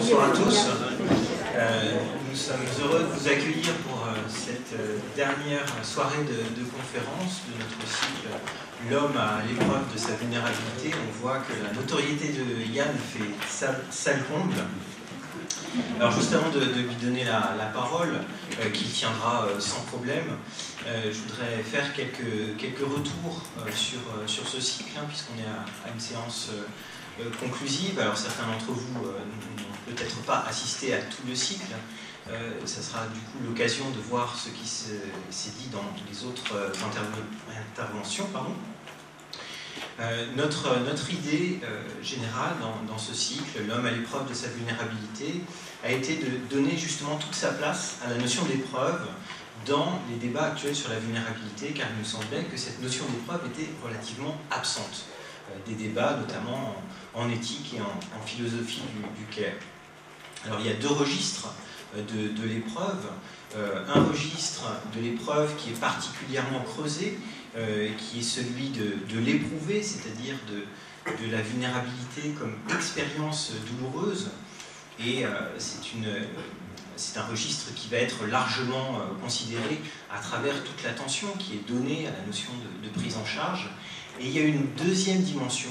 bonsoir à tous. Euh, nous sommes heureux de vous accueillir pour euh, cette euh, dernière soirée de, conférence de notre cycle L'homme à l'épreuve de sa vulnérabilité. On voit que la notoriété de Yann fait sale comble. Alors juste avant de, lui donner la, parole, qu'il tiendra sans problème, je voudrais faire quelques, quelques retours sur, sur ce cycle, hein, puisqu'on est à, une séance conclusive. Alors certains d'entre vous n'ont peut-être pas assisté à tout le cycle. Euh, ça sera du coup l'occasion de voir ce qui s'est dit dans les autres euh, interventions. Euh, notre, idée générale dans, dans, ce cycle, l'homme à l'épreuve de sa vulnérabilité, a été de donner justement toute sa place à la notion d'épreuve dans les débats actuels sur la vulnérabilité, car il nous semblait que cette notion d'épreuve était relativement absente des débats, notamment en, éthique et en, philosophie du, du. Alors il y a deux registres euh, de, l'épreuve. Euh, un registre de l'épreuve qui est particulièrement creusé, euh, qui est celui de, l'éprouver, c'est-à-dire de, de, la vulnérabilité comme expérience douloureuse. Et c'est un registre qui va être largement considéré à travers toute l'attention qui est donnée à la notion de, de, prise en charge. Et il y a une deuxième dimension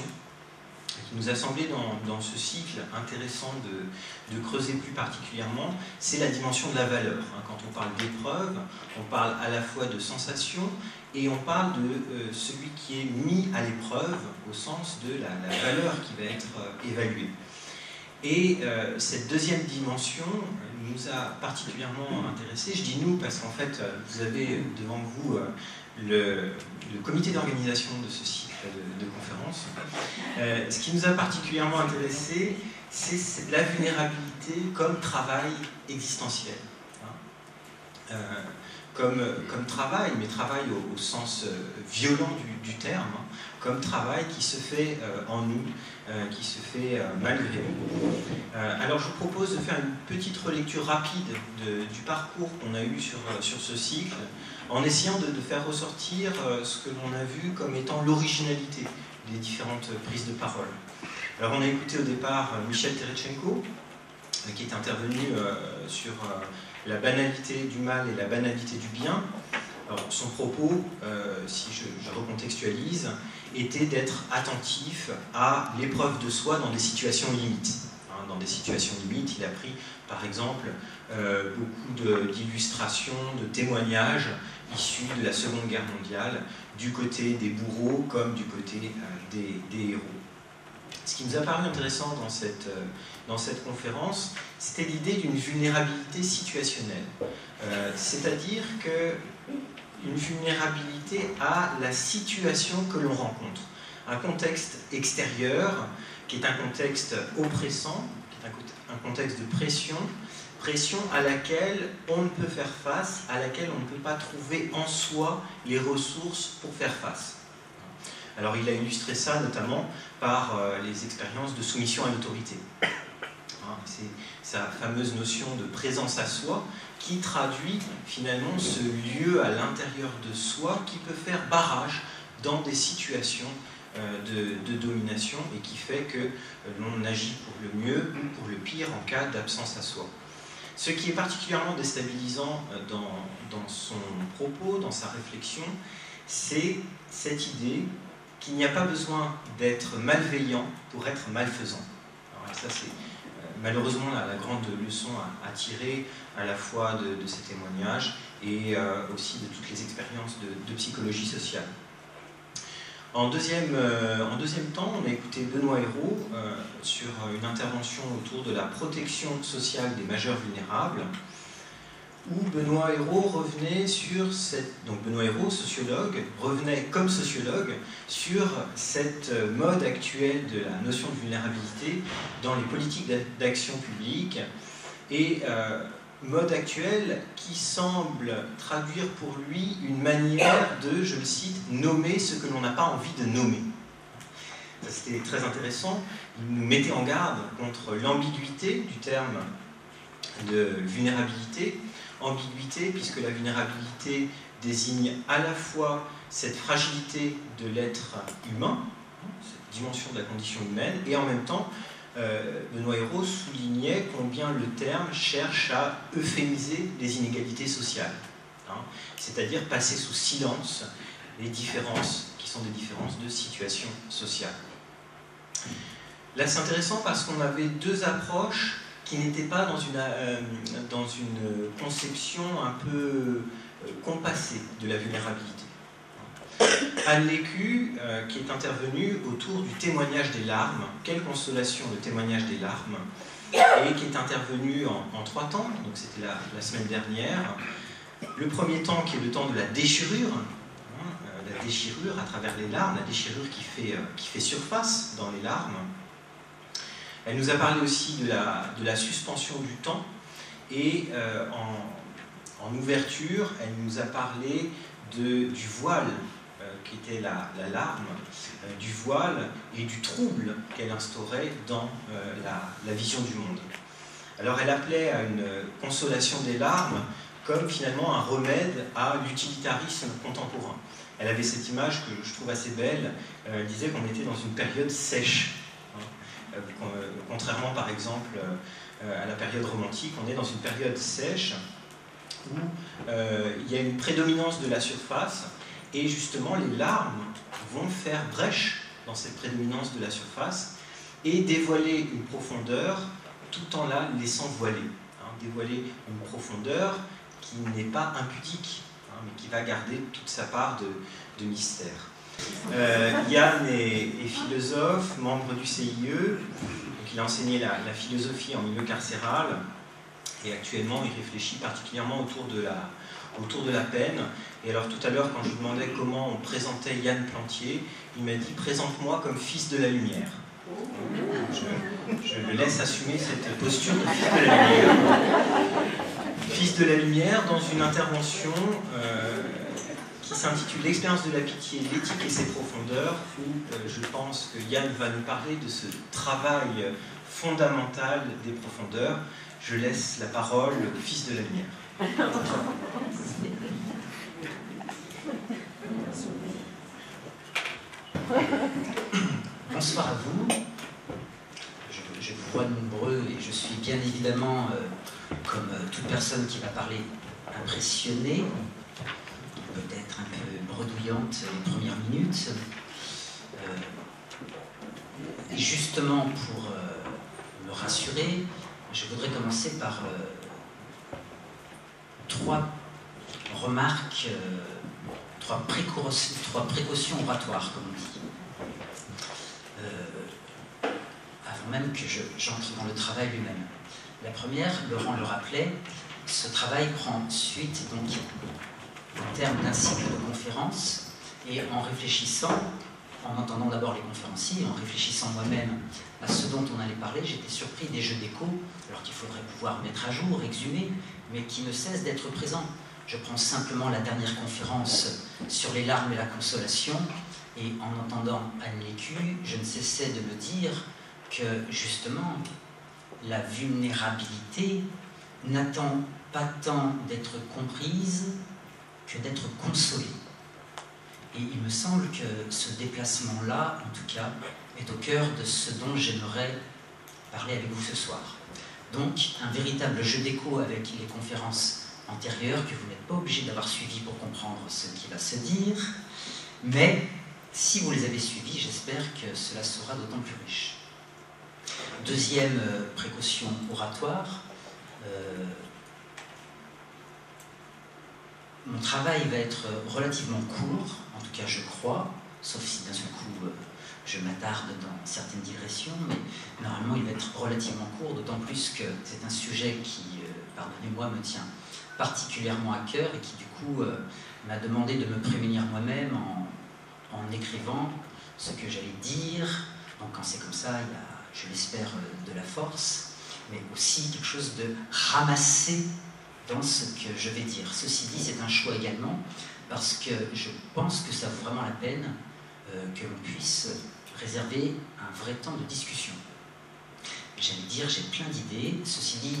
nous a semblé dans, ce cycle intéressant de, creuser plus particulièrement, c'est la dimension de la valeur. Hein. Quand on parle d'épreuve, on parle à la fois de sensation et on parle de euh, celui qui est mis à l'épreuve au sens de la, valeur qui va être euh, évaluée. Et euh, cette deuxième dimension nous a particulièrement intéressés. Je dis nous parce qu'en fait, vous avez devant vous le comité d'organisation de ce cycle de, conférence. Euh, ce qui nous a particulièrement intéressé, c'est la vulnérabilité comme travail existentiel. Hein. Euh, comme, comme, travail, mais travail au, sens euh, violent du, terme, hein. comme travail qui se fait en nous, qui se fait malgré nous. alors je vous propose de faire une petite relecture rapide du parcours qu'on a eu sur, sur ce cycle, en essayant de, faire ressortir euh, ce que l'on a vu comme étant l'originalité des différentes prises de parole. Alors on a écouté au départ euh, Michel Terechenko, euh, qui est intervenu sur la banalité du mal et la banalité du bien. Alors, son propos, si je, recontextualise, était d'être attentif à l'épreuve de soi dans des situations limites. Hein, dans des situations limites, il a pris par exemple beaucoup d'illustrations, de témoignages issus de la Seconde Guerre mondiale, du côté des bourreaux comme du côté euh, des, héros. Ce qui nous a paru intéressant dans cette, euh, dans cette conférence, c'était l'idée d'une vulnérabilité situationnelle. Euh, c'est-à-dire que une vulnérabilité à la situation que l'on rencontre. Un contexte extérieur qui est un contexte oppressant, qui est un contexte de pression, pression à laquelle on ne peut faire face, à laquelle on ne peut pas trouver en soi les ressources pour faire face. Alors il a illustré ça notamment par euh, les expériences de soumission à l'autorité. Hein, c'est sa fameuse notion de présence à soi qui traduit finalement ce lieu à l'intérieur de soi qui peut faire barrage dans des situations euh, de, domination et qui fait que l'on agit pour le mieux ou pour le pire en cas d'absence à soi. Ce qui est particulièrement déstabilisant euh, dans, son propos, dans sa réflexion, c'est cette idée qu'il n'y a pas besoin d'être malveillant pour être malfaisant. Alors ça, c'est euh, malheureusement la, grande leçon à, tirer à la fois de, ces témoignages et euh, aussi de toutes les expériences de psychologie sociale. En deuxième, euh, en deuxième temps, on a écouté Benoît Hérault euh, sur une intervention autour de la protection sociale des majeurs vulnérables, où Benoît Hérault revenait sur cette... Donc Benoît sociologue, revenait comme sociologue sur cette mode actuelle de la notion de vulnérabilité dans les politiques d'action publique et euh, mode actuel qui semble traduire pour lui une manière de, je le cite, nommer ce que l'on n'a pas envie de nommer. C'était très intéressant. Il nous mettait en garde contre l'ambiguïté du terme de vulnérabilité. Ambiguïté, puisque la vulnérabilité désigne à la fois cette fragilité de l'être humain, cette dimension de la condition humaine, et en même temps Benoît Hérault soulignait combien le terme cherche à euphémiser les inégalités sociales, hein, c'est-à-dire passer sous silence les différences qui sont des différences de situation sociale. Là, c'est intéressant parce qu'on avait deux approches qui n'étaient pas dans une, euh, conception un peu euh, compassée de la vulnérabilité. Anne Lécu, euh, qui est intervenue autour du témoignage des larmes, quelle consolation le témoignage des larmes, et qui est intervenue en, trois temps, donc c'était la, semaine dernière. Le premier temps qui est le temps de la déchirure, la déchirure à travers les larmes, la déchirure qui fait, euh, qui fait surface dans les larmes. Elle nous a parlé aussi de la, suspension du temps. Et euh, en, ouverture, elle nous a parlé du voile. euh, qui était la, la larme, du voile et du trouble qu'elle instaurait dans la, la vision du monde. Alors elle appelait à une consolation des larmes comme finalement un remède à l'utilitarisme contemporain elle avait cette image que je trouve assez belle. Euh, elle disait qu'on était dans une période sèche. Hein. Euh, euh, contrairement par exemple à la période romantique, on est dans une période sèche où il y a une prédominance de la surface et justement les larmes vont faire brèche dans cette prédominance de la surface et dévoiler une profondeur tout en la laissant voiler. Hein. dévoiler une profondeur qui n'est pas impudique, Hein, mais qui va garder toute sa part de, mystère. Euh, Yann est, philosophe, membre du CIE, il a enseigné la, philosophie en milieu carcéral et actuellement il réfléchit particulièrement autour de la peine. Et alors tout à l'heure quand je lui demandais comment on présentait Yann Plantier, il m'a dit présente-moi comme fils de la lumière. Je, je, le laisse assumer cette posture de fils de la lumière. Fils de la lumière, dans une intervention euh, qui s'intitule L'expérience de la pitié, l'éthique et ses profondeurs, où euh, je pense que Yann va nous parler de ce travail fondamental des profondeurs. Je laisse la parole au Fils de la lumière. Bonsoir à vous. Je, vous vois nombreux et je suis bien évidemment euh, comme euh, toute personne qui va parler impressionnée, peut-être un peu bredouillante les premières minutes. Euh, et justement, pour euh, me rassurer, je voudrais commencer par trois remarques, trois, précautions, oratoires, comme on dit. avant même que j'entre dans le travail lui-même. La première, Laurent le rappelait, ce travail prend suite donc au terme d'un cycle de conférences et en réfléchissant, en entendant d'abord les conférenciers, en réfléchissant moi-même à ce dont on allait parler, j'étais surpris des jeux d'écho, alors qu'il faudrait pouvoir mettre à jour, exhumer, mais qui ne cessent d'être présents. Je prends simplement la dernière conférence sur les larmes et la consolation, et en entendant Anne Lécu, je ne cessais de me dire que justement, la vulnérabilité n'attend pas tant d'être comprise que d'être consolée. Et il me semble que ce déplacement-là, en tout cas, est au cœur de ce dont j'aimerais parler avec vous ce soir. Donc, un véritable jeu d'écho avec les conférences antérieures que vous n'êtes pas obligé d'avoir suivies pour comprendre ce qui va se dire, mais si vous les avez suivies, j'espère que cela sera d'autant plus riche. Deuxième euh, précaution oratoire, euh, mon travail va être relativement court, en tout cas je crois, sauf si d'un seul coup euh, je m'attarde dans certaines digressions, mais normalement il va être relativement court, d'autant plus que c'est un sujet qui, pardonnez-moi, me tient particulièrement à cœur et qui du coup m'a demandé de me prémunir moi-même en, en, écrivant ce que j'allais dire. Donc quand c'est comme ça, il y a je l'espère, euh, de la force, mais aussi quelque chose de ramassé dans ce que je vais dire. Ceci dit, c'est un choix également, parce que je pense que ça vaut vraiment la peine euh, que l'on puisse réserver un vrai temps de discussion. J'allais dire, j'ai plein d'idées. Ceci dit,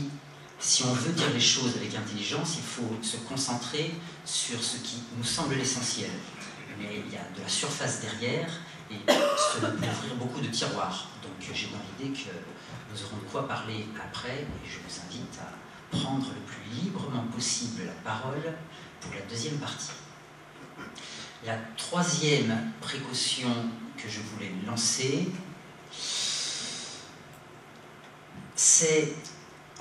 si on veut dire les choses avec intelligence, il faut se concentrer sur ce qui nous semble l'essentiel. Mais il y a de la surface derrière, et cela peut ouvrir beaucoup de tiroirs. Donc j'ai dans l'idée que nous aurons de quoi parler après et je vous invite à prendre le plus librement possible la parole pour la deuxième partie. La troisième précaution que je voulais lancer, c'est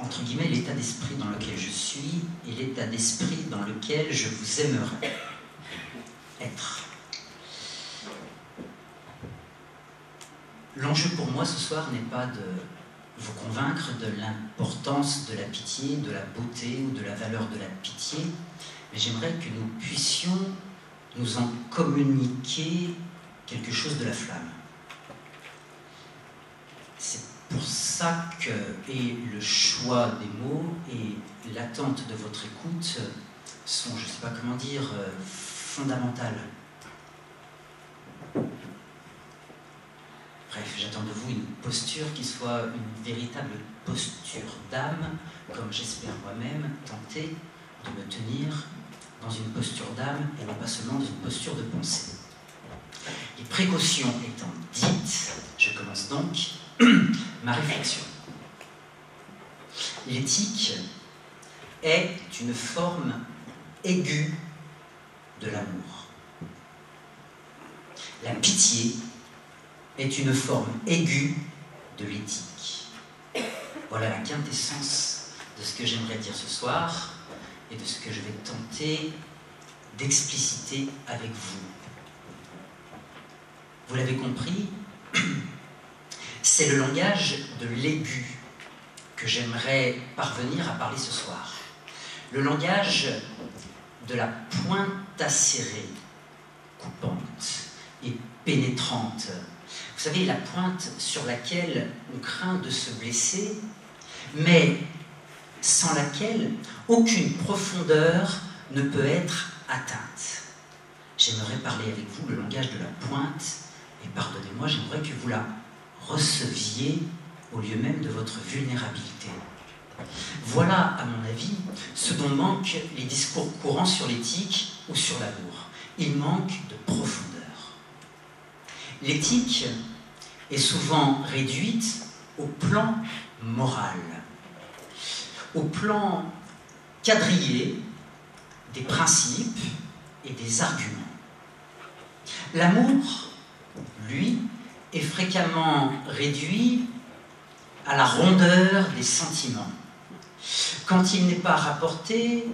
entre guillemets l'état d'esprit dans lequel je suis et l'état d'esprit dans lequel je vous aimerais être. L'enjeu pour moi ce soir n'est pas de vous convaincre de l'importance de la pitié, de la beauté ou de la valeur de la pitié, mais j'aimerais que nous puissions nous en communiquer quelque chose de la flamme. Pour ça que le choix des mots et l'attente de votre écoute sont, je ne sais pas comment dire, euh, fondamentales. Bref, j'attends de vous une posture qui soit une véritable posture d'âme, comme j'espère moi-même tenter de me tenir dans une posture d'âme et non pas seulement dans une posture de pensée. Les précautions étant dites, je commence donc ma réflexion. L'éthique est une forme aiguë de l'amour. La pitié est une forme aiguë de l'éthique. Voilà la quintessence de ce que j'aimerais dire ce soir et de ce que je vais tenter d'expliciter avec vous. Vous l'avez compris, c'est le langage de l'aigu que j'aimerais parvenir à parler ce soir. Le langage de la pointe acérée, coupante et pénétrante. Vous savez, la pointe sur laquelle on craint de se blesser, mais sans laquelle aucune profondeur ne peut être atteinte. J'aimerais parler avec vous le langage de la pointe, et pardonnez-moi, j'aimerais que vous la receviez au lieu même de votre vulnérabilité. Voilà, à mon avis, ce dont manquent les discours courants sur l'éthique ou sur l'amour. Il manque de profondeur. L'éthique est souvent réduite au plan moral au plan quadrillé des principes et des arguments. L'amour, lui, est fréquemment réduit à la rondeur des sentiments, quand il n'est pas rapporté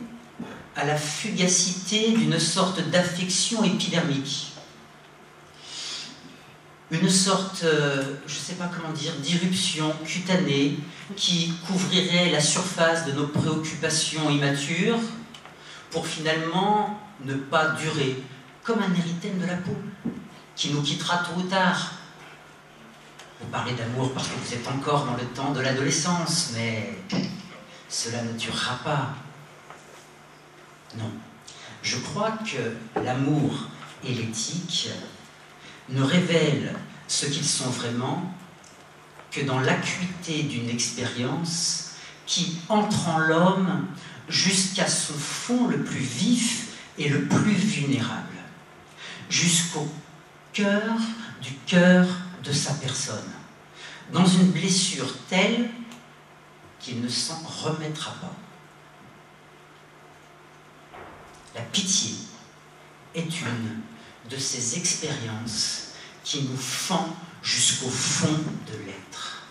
à la fugacité d'une sorte d'affection épidermique une sorte, euh, je ne sais pas comment dire, d'irruption cutanée qui couvrirait la surface de nos préoccupations immatures pour finalement ne pas durer, comme un érythème de la peau, qui nous quittera tôt ou tard. Vous parlez d'amour parce que vous êtes encore dans le temps de l'adolescence, mais cela ne durera pas. Non. Je crois que l'amour et l'éthique ne révèlent ce qu'ils sont vraiment que dans l'acuité d'une expérience qui entre en l'homme jusqu'à son fond le plus vif et le plus vulnérable, jusqu'au cœur du cœur de sa personne, dans une blessure telle qu'il ne s'en remettra pas. La pitié est une de ces expériences qui nous fend jusqu'au fond de l'être.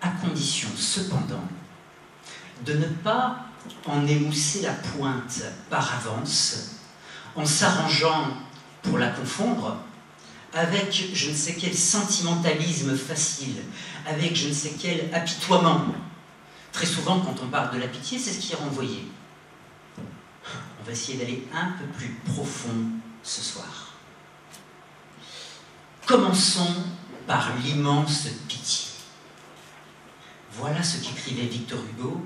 À condition cependant de ne pas en émousser la pointe par avance en s'arrangeant pour la confondre avec je ne sais quel sentimentalisme facile, avec je ne sais quel apitoiement. Très souvent, quand on parle de la pitié, c'est ce qui est renvoyé. On va essayer d'aller un peu plus profond ce soir. Commençons par l'immense pitié. Voilà ce qu'écrivait Victor Hugo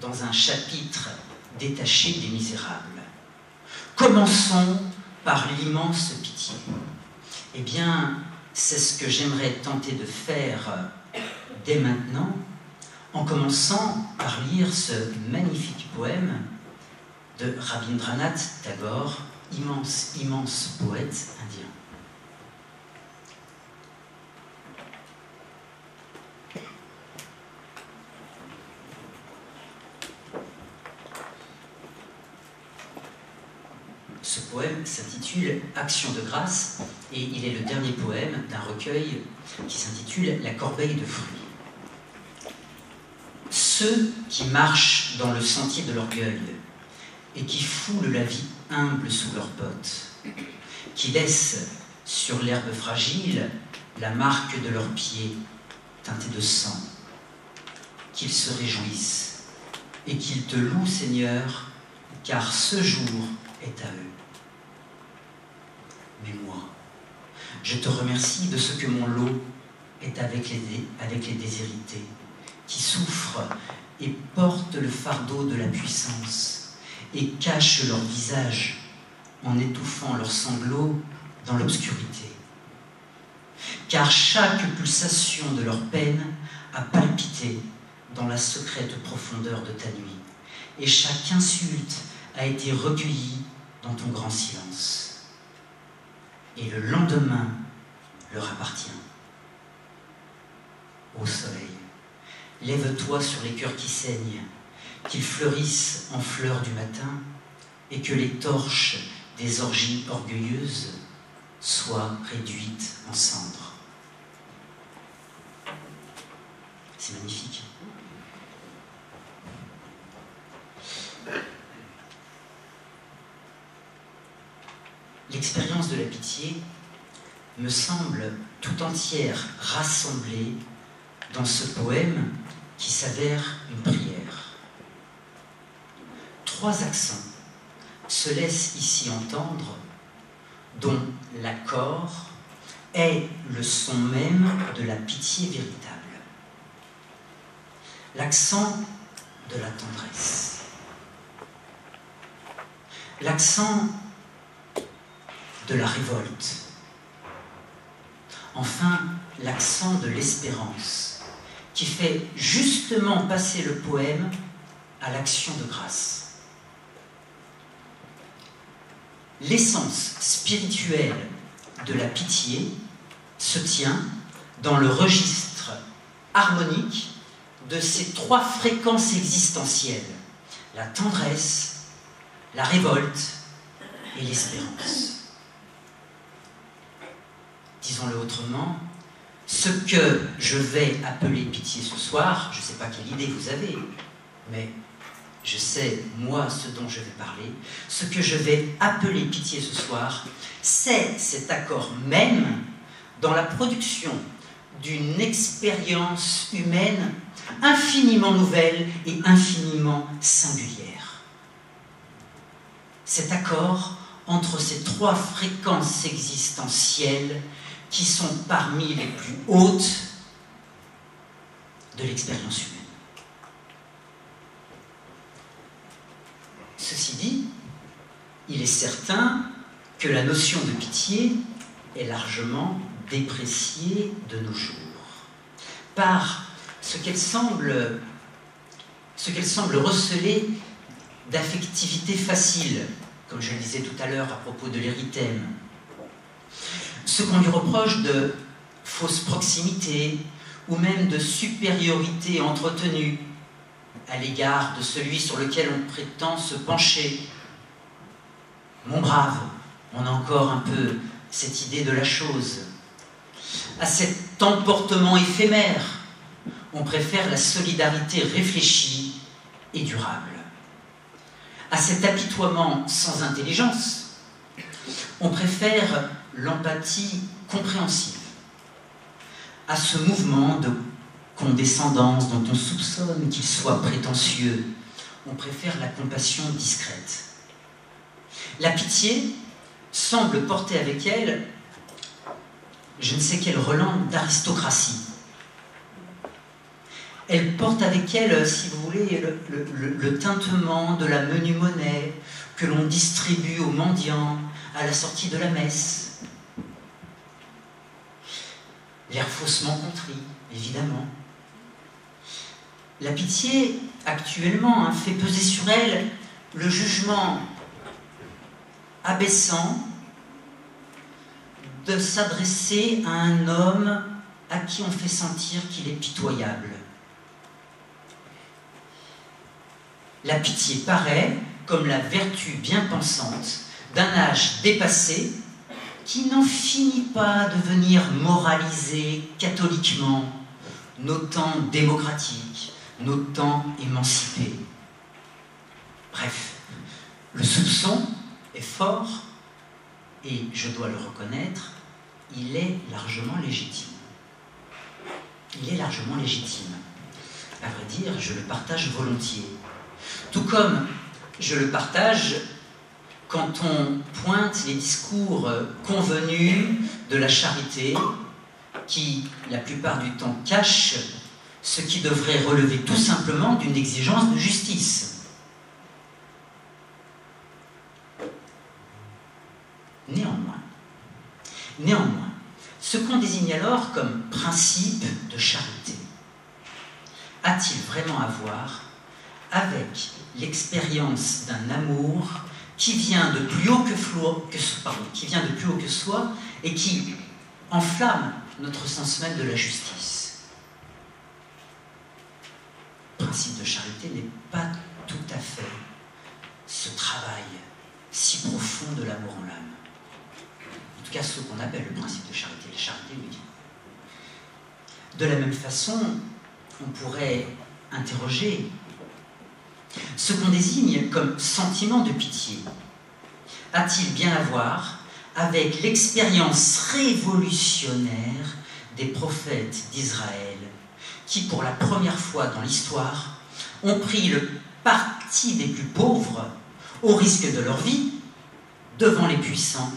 dans un chapitre détaché des Misérables. Commençons par l'immense pitié. Eh bien, c'est ce que j'aimerais tenter de faire dès maintenant, en commençant par lire ce magnifique poème de Rabindranath Tagore, immense, immense poète indien. ce s'intitule Action de grâce et il est le dernier poème d'un recueil qui s'intitule La corbeille de fruits. Ceux qui marchent dans le sentier de l'orgueil et qui foulent la vie humble sous leurs bottes, qui laissent sur l'herbe fragile la marque de leurs pieds teintés de sang, qu'ils se réjouissent et qu'ils te louent, Seigneur, car ce jour est à eux. Mais moi, je te remercie de ce que mon lot est avec les, avec les déshérités, qui souffrent et portent le fardeau de la puissance et cachent leur visage en étouffant leurs sanglots dans l'obscurité. Car chaque pulsation de leur peine a palpité dans la secrète profondeur de ta nuit, et chaque insulte a été recueillie dans ton grand silence. Et le lendemain leur appartient. Ô soleil, lève-toi sur les cœurs qui saignent, qu'ils fleurissent en fleurs du matin, et que les torches des orgies orgueilleuses soient réduites en cendres. C'est magnifique. L'expérience de la pitié me semble tout entière rassemblée dans ce poème qui s'avère une prière. Trois accents se laissent ici entendre, dont l'accord est le son même de la pitié véritable. L'accent de la tendresse. L'accent de la révolte. Enfin, l'accent de l'espérance, qui fait justement passer le poème à l'action de grâce. L'essence spirituelle de la pitié se tient dans le registre harmonique de ces trois fréquences existentielles, la tendresse, la révolte et l'espérance disons-le autrement, ce que je vais appeler pitié ce soir, je ne sais pas quelle idée vous avez, mais je sais, moi, ce dont je vais parler, ce que je vais appeler pitié ce soir, c'est cet accord même dans la production d'une expérience humaine infiniment nouvelle et infiniment singulière. Cet accord entre ces trois fréquences existentielles qui sont parmi les plus hautes de l'expérience humaine. Ceci dit, il est certain que la notion de pitié est largement dépréciée de nos jours par ce qu'elle semble, ce qu'elle semble receler d'affectivité facile, comme je le disais tout à l'heure à propos de l'érythème, ce qu'on lui reproche de fausse proximité ou même de supériorité entretenue à l'égard de celui sur lequel on prétend se pencher. Mon brave, on a encore un peu cette idée de la chose. À cet emportement éphémère, on préfère la solidarité réfléchie et durable. À cet apitoiement sans intelligence, on préfère l'empathie compréhensive, à ce mouvement de condescendance dont on soupçonne qu'il soit prétentieux. On préfère la compassion discrète. La pitié semble porter avec elle je ne sais quelle relance d'aristocratie. Elle porte avec elle, si vous voulez, le, tintement de la menue monnaie que l'on distribue aux mendiants à la sortie de la messe l'air faussement contrit, évidemment. La pitié, actuellement, hein, fait peser sur elle le jugement abaissant de s'adresser à un homme à qui on fait sentir qu'il est pitoyable. La pitié paraît comme la vertu bien pensante d'un âge dépassé qui n'en finit pas de venir moraliser catholiquement nos temps démocratiques, nos temps émancipés. Bref, le soupçon est fort et je dois le reconnaître, il est largement légitime. Il est largement légitime. À vrai dire, je le partage volontiers. Tout comme je le partage quand on pointe les discours convenus de la charité qui, la plupart du temps, cachent ce qui devrait relever tout simplement d'une exigence de justice. Néanmoins, néanmoins, ce qu'on désigne alors comme principe de charité a-t-il vraiment à voir avec l'expérience d'un amour qui vient de plus haut que, que, pardon, qui vient de plus haut que soi et qui enflamme notre sens même de la justice. Le principe de charité n'est pas tout à fait ce travail si profond de l'amour en l'âme. En tout cas, ce qu'on appelle le principe de charité. La charité, oui. De la même façon, on pourrait interroger ce qu'on désigne comme sentiment de pitié a-t-il bien à voir avec l'expérience révolutionnaire des prophètes d'Israël qui, pour la première fois dans l'histoire, ont pris le parti des plus pauvres au risque de leur vie devant les puissants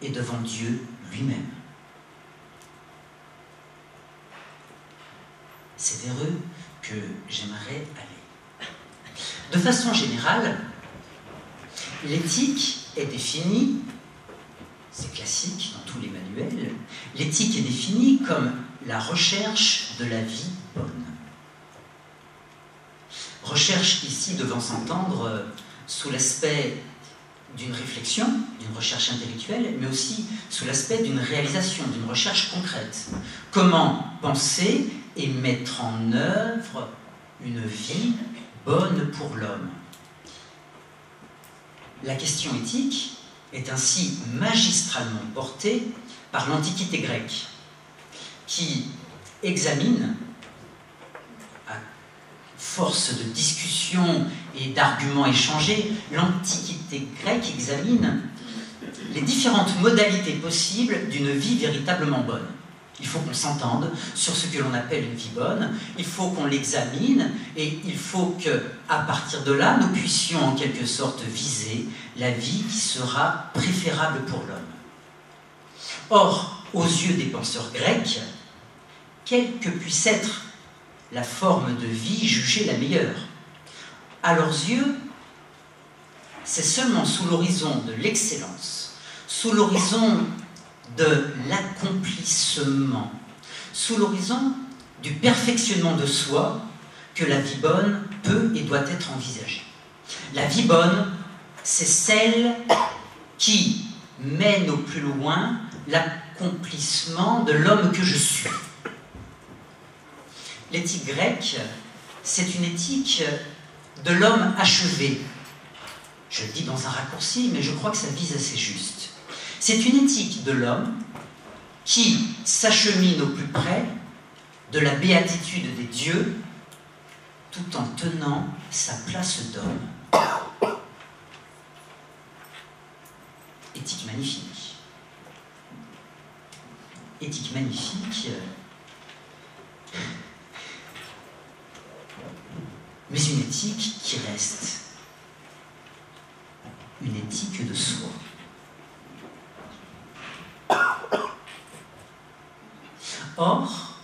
et devant Dieu lui-même? C'est vers eux que j'aimerais aller. De façon générale, l'éthique est définie, c'est classique dans tous les manuels, l'éthique est définie comme la recherche de la vie bonne. Recherche ici devant s'entendre euh, sous l'aspect d'une réflexion, d'une recherche intellectuelle, mais aussi sous l'aspect d'une réalisation, d'une recherche concrète. Comment penser et mettre en œuvre une vie bonne pour l'homme La question éthique est ainsi magistralement portée par l'Antiquité grecque, qui examine, à force de discussions et d'arguments échangés, l'Antiquité grecque examine les différentes modalités possibles d'une vie véritablement bonne. Il faut qu'on s'entende sur ce que l'on appelle une vie bonne, il faut qu'on l'examine et il faut que, à partir de là, nous puissions en quelque sorte viser la vie qui sera préférable pour l'homme. Or, aux yeux des penseurs grecs, quelle que puisse être la forme de vie jugée la meilleure, à leurs yeux, c'est seulement sous l'horizon de l'excellence, sous l'horizon de l'accomplissement, sous l'horizon du perfectionnement de soi, que la vie bonne peut et doit être envisagée. La vie bonne, c'est celle qui mène au plus loin l'accomplissement de l'homme que je suis. L'éthique grecque, c'est une éthique de l'homme achevé. Je le dis dans un raccourci, mais je crois que ça vise assez juste. C'est une éthique de l'homme qui s'achemine au plus près de la béatitude des dieux tout en tenant sa place d'homme. Éthique magnifique. Éthique magnifique. Mais une éthique qui reste une éthique de soi. Or,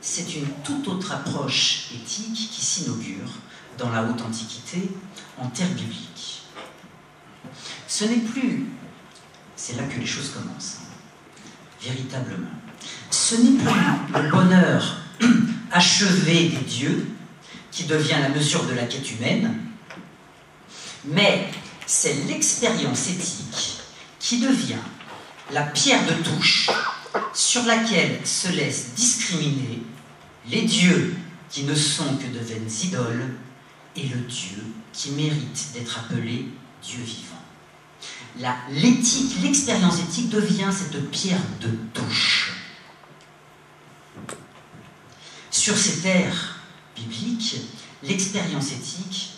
c'est une toute autre approche éthique qui s'inaugure dans la haute antiquité en terre biblique. Ce n'est plus, c'est là que les choses commencent, véritablement, ce n'est plus le bonheur achevé des dieux qui devient la mesure de la quête humaine, mais c'est l'expérience éthique qui devient la pierre de touche sur laquelle se laissent discriminer les dieux qui ne sont que de vaines idoles et le Dieu qui mérite d'être appelé Dieu vivant. l'éthique, l'expérience éthique devient cette pierre de touche. Sur ces terres bibliques, l'expérience éthique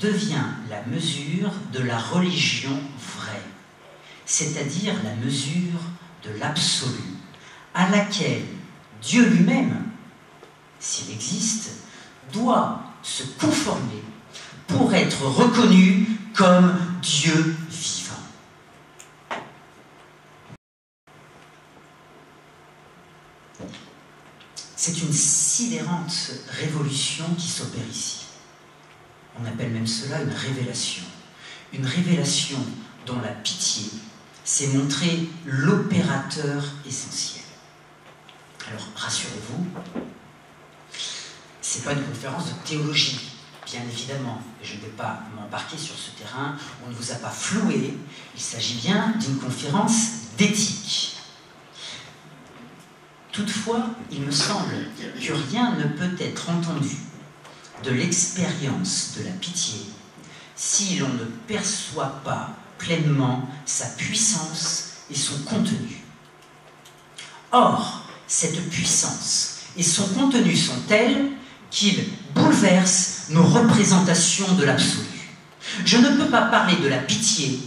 devient la mesure de la religion vraie, c'est-à-dire la mesure de l'absolu, à laquelle Dieu lui-même, s'il existe, doit se conformer pour être reconnu comme Dieu vivant. C'est une sidérante révolution qui s'opère ici. On appelle même cela une révélation. Une révélation dont la pitié s'est montrée l'opérateur essentiel. Alors rassurez-vous, ce n'est pas une conférence de théologie, bien évidemment. je ne vais pas m'embarquer sur ce terrain, on ne vous a pas floué. Il s'agit bien d'une conférence d'éthique. Toutefois, il me semble que rien ne peut être entendu de l'expérience de la pitié si l'on ne perçoit pas pleinement sa puissance et son contenu. Or, cette puissance et son contenu sont tels qu'ils bouleversent nos représentations de l'absolu. Je ne peux pas parler de la pitié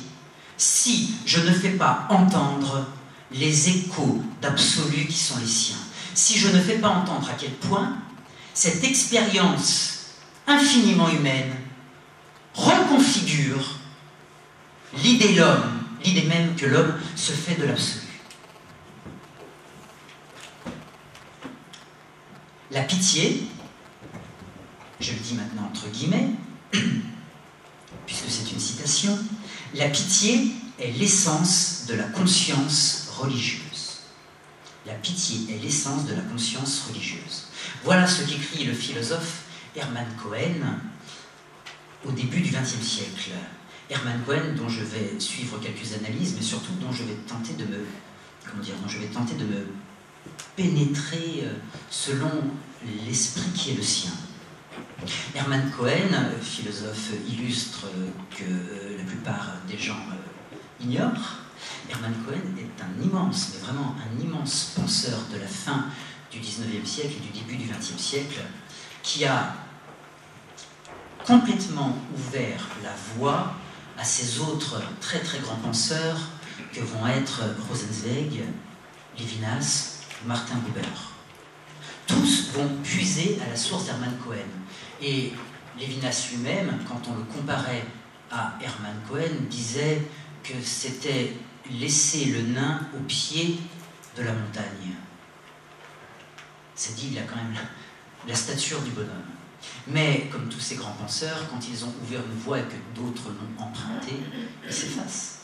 si je ne fais pas entendre les échos d'absolu qui sont les siens, si je ne fais pas entendre à quel point cette expérience infiniment humaine reconfigure l'idée l'homme, l'idée même que l'homme se fait de l'absolu. La pitié, je le dis maintenant entre guillemets, puisque c'est une citation, la pitié est l'essence de la conscience religieuse. La pitié est l'essence de la conscience religieuse. Voilà ce qu'écrit le philosophe Hermann Cohen au début du XXe siècle. Hermann Cohen, dont je vais suivre quelques analyses, mais surtout dont je vais tenter de me, comment dire, dont je vais tenter de me pénétrer euh, selon l'esprit qui est le sien. Hermann Cohen, philosophe illustre que euh, la plupart des gens euh, ignorent, Hermann Cohen est un immense, mais vraiment un immense penseur de la fin du XIXe siècle et du début du XXe siècle, qui a complètement ouvert la voie à ces autres très très grands penseurs que vont être Rosenzweig, Levinas, Martin Buber. Tous vont puiser à la source d'Hermann Cohen. Et Levinas lui-même, quand on le comparait à Hermann Cohen, disait que c'était laisser le nain au pied de la montagne. C'est dit, il a quand même la stature du bonhomme. Mais comme tous ces grands penseurs, quand ils ont ouvert une voie et que d'autres l'ont empruntée, ils s'effacent.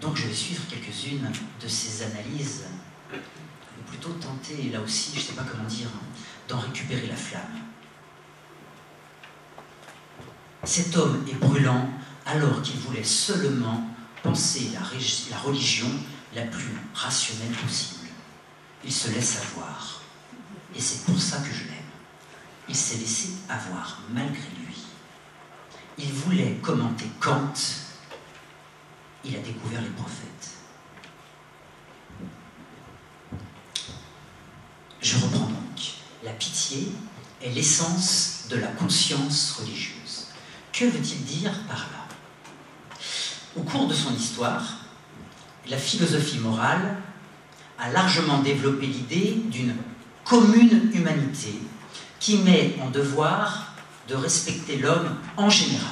Donc je vais suivre quelques-unes de ces analyses, ou plutôt tenter, là aussi, je ne sais pas comment dire, d'en récupérer la flamme. Cet homme est brûlant alors qu'il voulait seulement penser la, la religion la plus rationnelle possible. Il se laisse avoir. Et c'est pour ça que je l'aime il s'est laissé avoir malgré lui. Il voulait commenter Kant, il a découvert les prophètes. Je reprends donc. La pitié est l'essence de la conscience religieuse. Que veut-il dire par là? Au cours de son histoire, la philosophie morale a largement développé l'idée d'une commune humanité qui met en devoir de respecter l'homme en général.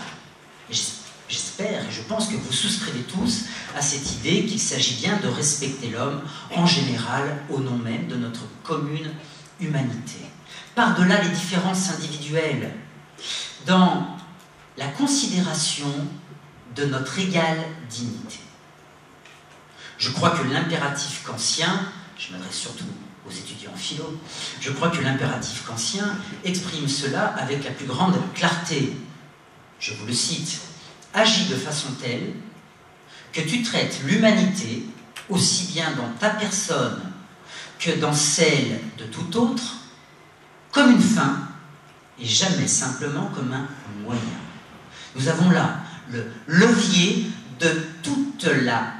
J'espère et je pense que vous souscrivez tous à cette idée qu'il s'agit bien de respecter l'homme en général au nom même de notre commune humanité. Par-delà les différences individuelles, dans la considération de notre égale dignité. Je crois que l'impératif kantien, je m'adresse surtout aux étudiants philo, je crois que l'impératif kantien exprime cela avec la plus grande clarté. Je vous le cite, agis de façon telle que tu traites l'humanité aussi bien dans ta personne que dans celle de tout autre comme une fin et jamais simplement comme un moyen. Nous avons là le levier de toute la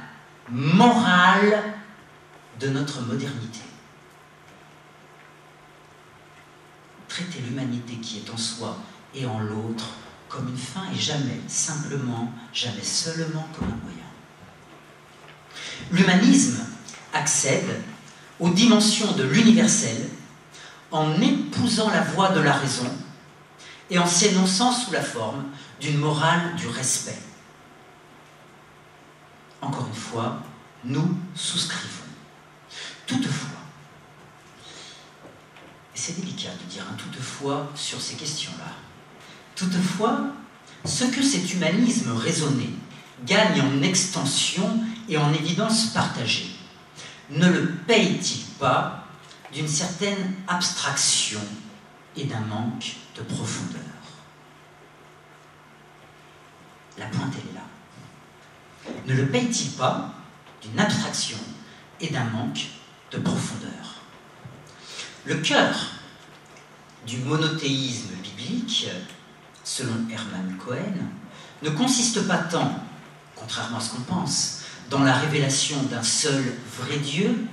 morale de notre modernité. Traiter l'humanité qui est en soi et en l'autre comme une fin et jamais simplement, jamais seulement comme un moyen. L'humanisme accède aux dimensions de l'universel en épousant la voie de la raison et en s'énonçant sous la forme d'une morale du respect. Encore une fois, nous souscrivons. Toutefois, c'est délicat de dire un toutefois sur ces questions-là, toutefois, ce que cet humanisme raisonné gagne en extension et en évidence partagée, ne le paye-t-il pas d'une certaine abstraction et d'un manque de profondeur? La pointe, est là. Ne le paye-t-il pas d'une abstraction et d'un manque de profondeur? Le cœur du monothéisme biblique, selon Hermann Cohen, ne consiste pas tant, contrairement à ce qu'on pense, dans la révélation d'un seul vrai Dieu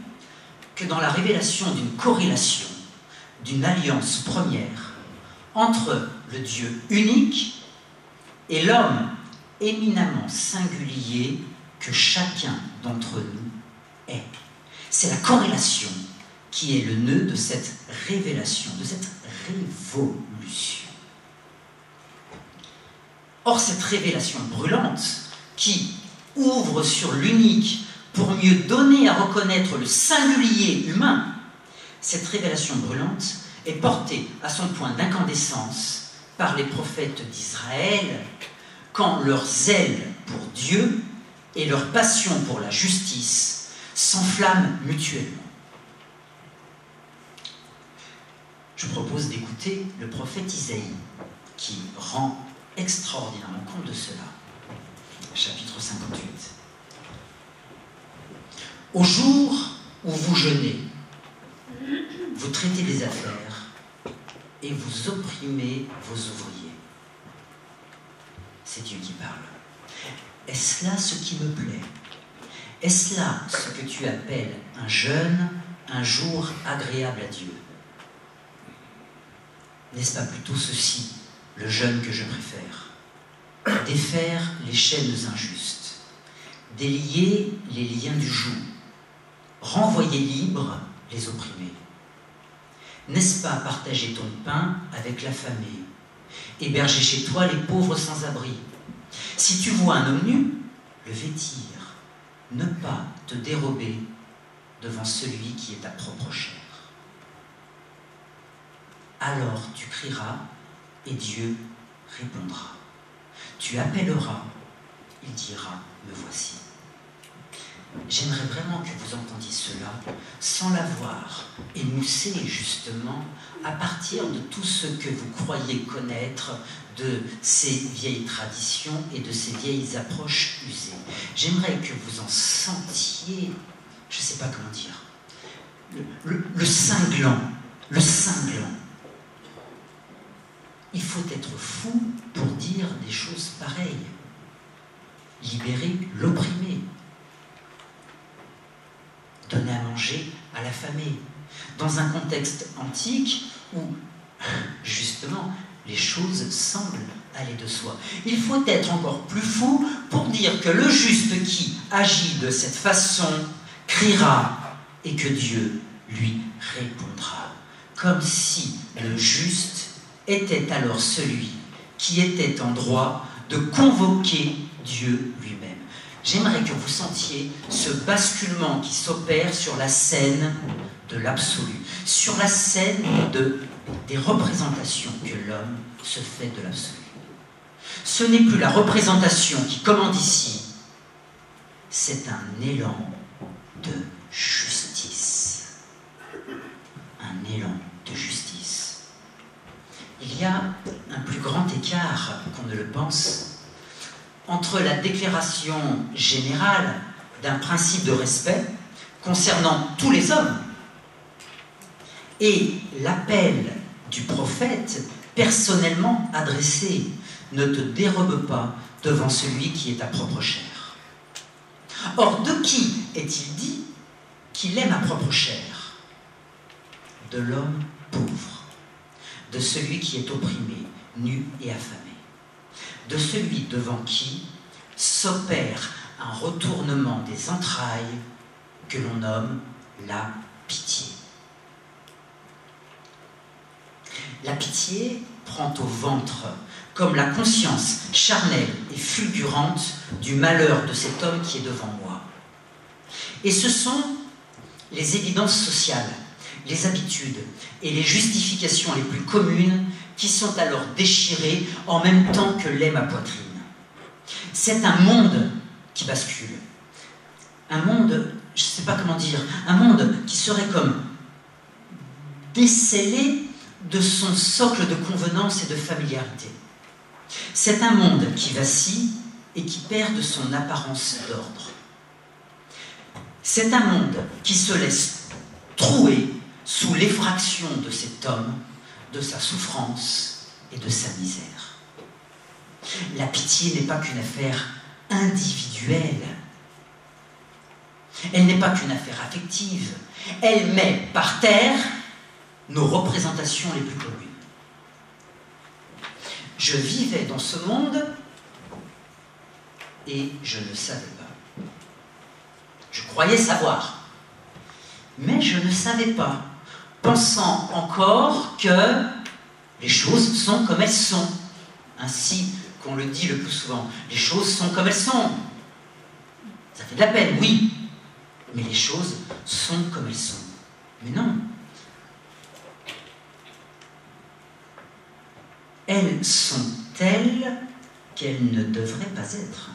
que dans la révélation d'une corrélation, d'une alliance première entre le Dieu unique et l'homme éminemment singulier que chacun d'entre nous est. C'est la corrélation qui est le nœud de cette révélation, de cette révolution. Or, cette révélation brûlante, qui ouvre sur l'unique pour mieux donner à reconnaître le singulier humain, cette révélation brûlante est portée à son point d'incandescence par les prophètes d'Israël quand leur zèle pour Dieu et leur passion pour la justice s'enflamment mutuellement. Je propose d'écouter le prophète Isaïe qui rend extraordinairement compte de cela chapitre 58. Au jour où vous jeûnez, vous traitez des affaires et vous opprimez vos ouvriers. C'est Dieu qui parle. Est-ce là ce qui me plaît? Est-ce là ce que tu appelles un jeûne, un jour agréable à Dieu? N'est-ce pas plutôt ceci, le jeûne que je préfère? Défaire les chaînes injustes, délier les liens du joug, renvoyer libres les opprimés. N'est-ce pas partager ton pain avec l'affamé, héberger chez toi les pauvres sans abri Si tu vois un homme nu, le vêtir, ne pas te dérober devant celui qui est ta propre chair. Alors tu crieras et Dieu répondra. Tu appelleras, il dira, me voici. J'aimerais vraiment que vous entendiez cela sans l'avoir émoussé justement à partir de tout ce que vous croyez connaître de ces vieilles traditions et de ces vieilles approches usées. J'aimerais que vous en sentiez, je ne sais pas comment dire, le, le cinglant, le cinglant il faut être fou pour dire des choses pareilles. Libérer l'opprimé. Donner à manger à la famille. Dans un contexte antique où, justement, les choses semblent aller de soi. Il faut être encore plus fou pour dire que le juste qui agit de cette façon criera et que Dieu lui répondra. Comme si le juste était alors celui qui était en droit de convoquer Dieu lui-même. J'aimerais que vous sentiez ce basculement qui s'opère sur la scène de l'absolu, sur la scène de, des représentations que l'homme se fait de l'absolu. Ce n'est plus la représentation qui commande ici, c'est un élan de justice. Un élan il y a un plus grand écart qu'on ne le pense entre la déclaration générale d'un principe de respect concernant tous les hommes et l'appel du prophète personnellement adressé ne te dérobe pas devant celui qui est ta propre chair. Or, de qui est-il dit qu'il est ma propre chair? De l'homme pauvre, de celui qui est opprimé, nu et affamé, de celui devant qui s'opère un retournement des entrailles que l'on nomme la pitié. La pitié prend au ventre comme la conscience charnelle et fulgurante du malheur de cet homme qui est devant moi. Et ce sont les évidences sociales, les habitudes et les justifications les plus communes qui sont alors déchirées en même temps que l'est ma poitrine. C'est un monde qui bascule. Un monde, je ne sais pas comment dire, un monde qui serait comme décellé de son socle de convenance et de familiarité. C'est un monde qui vacille et qui perd de son apparence d'ordre. C'est un monde qui se laisse trouer sous l'effraction de cet homme, de sa souffrance et de sa misère. La pitié n'est pas qu'une affaire individuelle. Elle n'est pas qu'une affaire affective. Elle met par terre nos représentations les plus communes. Je vivais dans ce monde et je ne savais pas. Je croyais savoir, mais je ne savais pas, pensant encore que les choses sont comme elles sont, ainsi qu'on le dit le plus souvent. Les choses sont comme elles sont. Ça fait de la peine, oui, mais les choses sont comme elles sont. Mais non, elles sont telles qu'elles ne devraient pas être.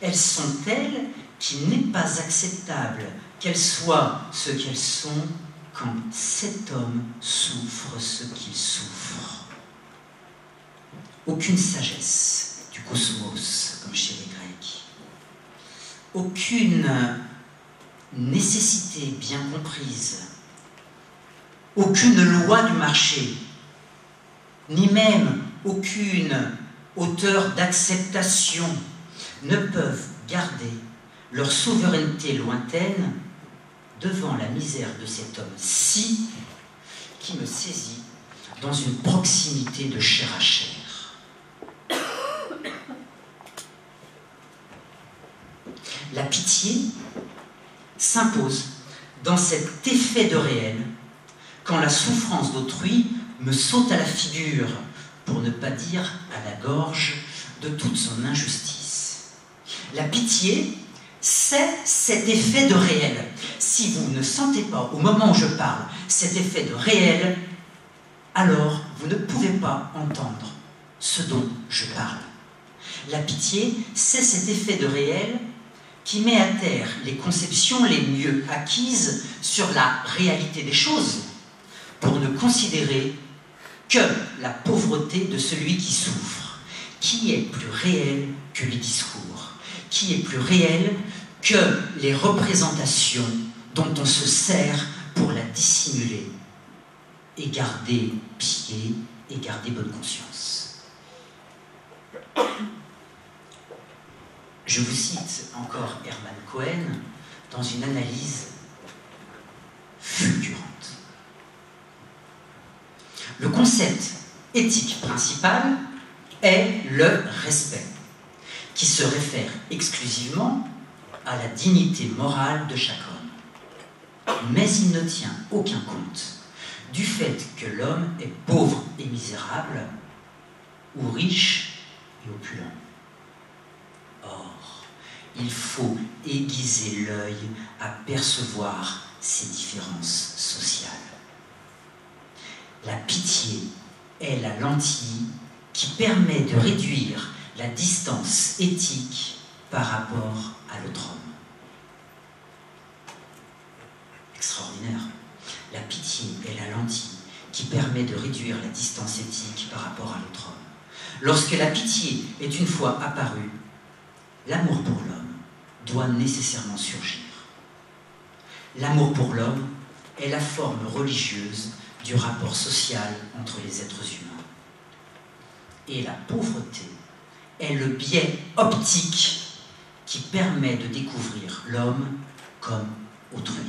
Elles sont telles qu'il n'est pas acceptable qu'elles soient ce qu'elles sont quand cet homme souffre ce qu'il souffre. Aucune sagesse du cosmos, comme chez les Grecs. Aucune nécessité bien comprise. Aucune loi du marché ni même aucune hauteur d'acceptation ne peuvent garder leur souveraineté lointaine devant la misère de cet homme-ci qui me saisit dans une proximité de chair à chair. La pitié s'impose dans cet effet de réel quand la souffrance d'autrui me saute à la figure, pour ne pas dire à la gorge, de toute son injustice. La pitié, c'est cet effet de réel. Si vous ne sentez pas, au moment où je parle, cet effet de réel, alors vous ne pouvez pas entendre ce dont je parle. La pitié, c'est cet effet de réel qui met à terre les conceptions les mieux acquises sur la réalité des choses, pour ne considérer que la pauvreté de celui qui souffre, qui est plus réel que les discours, qui est plus réel que les représentations dont on se sert pour la dissimuler et garder pied et garder bonne conscience. Je vous cite encore Herman Cohen dans une analyse fulgurante. Le concept éthique principal est le respect, qui se réfère exclusivement à la dignité morale de chaque homme. Mais il ne tient aucun compte du fait que l'homme est pauvre et misérable, ou riche et opulent. Or, il faut aiguiser l'œil à percevoir ces différences sociales. La pitié est la lentille qui permet de réduire la distance éthique par rapport à l'autre homme. Extraordinaire. La pitié est la lentille qui permet de réduire la distance éthique par rapport à l'autre homme. Lorsque la pitié est une fois apparue, l'amour pour l'homme doit nécessairement surgir. L'amour pour l'homme est la forme religieuse du rapport social entre les êtres humains. Et la pauvreté est le biais optique qui permet de découvrir l'homme comme autrui.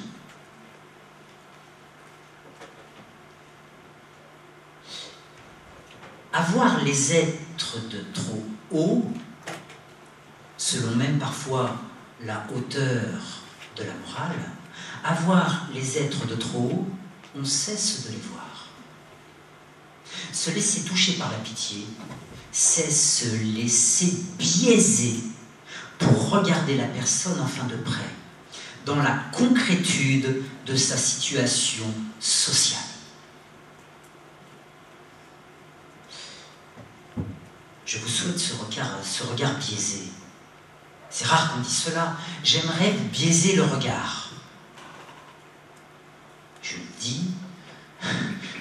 Avoir les êtres de trop haut, selon même parfois la hauteur de la morale, avoir les êtres de trop haut, on cesse de les voir. Se laisser toucher par la pitié, c'est se laisser biaiser pour regarder la personne enfin de près, dans la concrétude de sa situation sociale. Je vous souhaite ce regard, ce regard biaisé. C'est rare qu'on dise cela. J'aimerais biaiser le regard. Je le dis,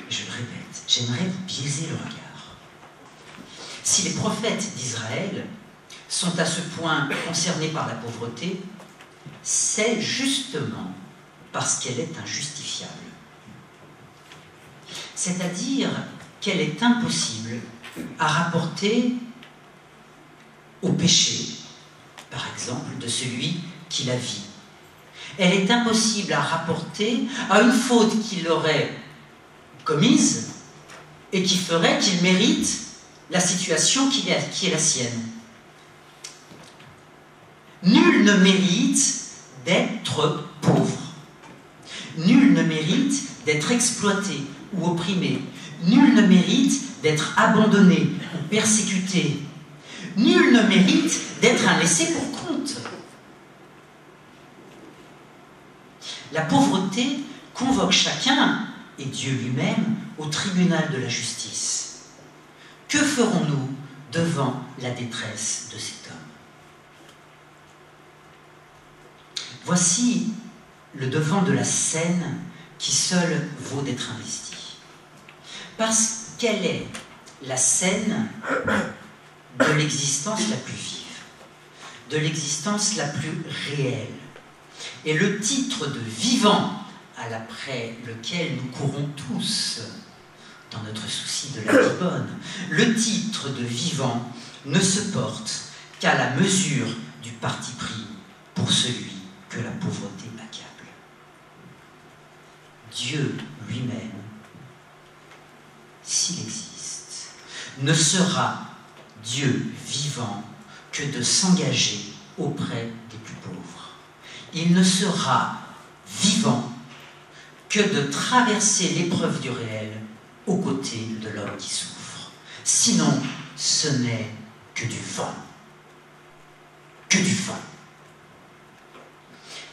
je le répète, j'aimerais biaiser le regard. Si les prophètes d'Israël sont à ce point concernés par la pauvreté, c'est justement parce qu'elle est injustifiable. C'est-à-dire qu'elle est impossible à rapporter au péché, par exemple, de celui qui la vit. Elle est impossible à rapporter à une faute qu'il aurait commise et qui ferait qu'il mérite la situation qui est, la sienne. Nul ne mérite d'être pauvre. Nul ne mérite d'être exploité ou opprimé. Nul ne mérite d'être abandonné ou persécuté. Nul ne mérite d'être un laissé pour compte. La pauvreté convoque chacun, et Dieu lui-même, au tribunal de la justice. Que ferons-nous devant la détresse de cet homme? Voici le devant de la scène qui seul vaut d'être investi. Parce qu'elle est la scène de l'existence la plus vive, de l'existence la plus réelle. Et le titre de vivant à l'après lequel nous courons tous dans notre souci de la vie bonne, le titre de vivant ne se porte qu'à la mesure du parti pris pour celui que la pauvreté accable. Dieu lui-même, s'il existe, ne sera Dieu vivant que de s'engager auprès des plus pauvres. Il ne sera vivant que de traverser l'épreuve du réel aux côtés de l'homme qui souffre. Sinon, ce n'est que du vent. Que du vent.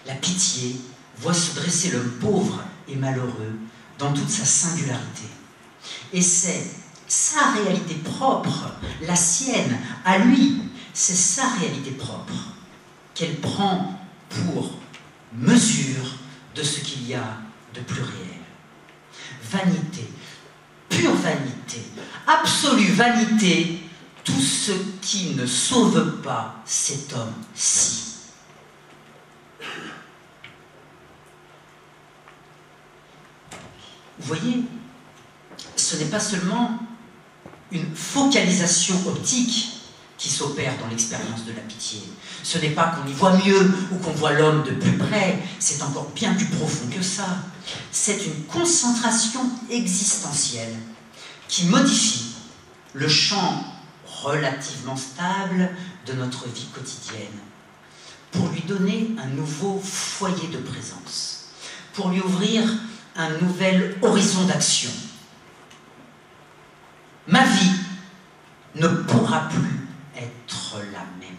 La pitié voit se dresser l'homme pauvre et malheureux dans toute sa singularité. Et c'est sa réalité propre, la sienne, à lui, c'est sa réalité propre qu'elle prend pour mesure de ce qu'il y a de plus réel. Vanité, pure vanité, absolue vanité, tout ce qui ne sauve pas cet homme-ci. Vous voyez, ce n'est pas seulement une focalisation optique qui s'opère dans l'expérience de la pitié. Ce n'est pas qu'on y voit mieux ou qu'on voit l'homme de plus près, c'est encore bien plus profond que ça. C'est une concentration existentielle qui modifie le champ relativement stable de notre vie quotidienne pour lui donner un nouveau foyer de présence, pour lui ouvrir un nouvel horizon d'action. Ma vie ne pourra plus être la même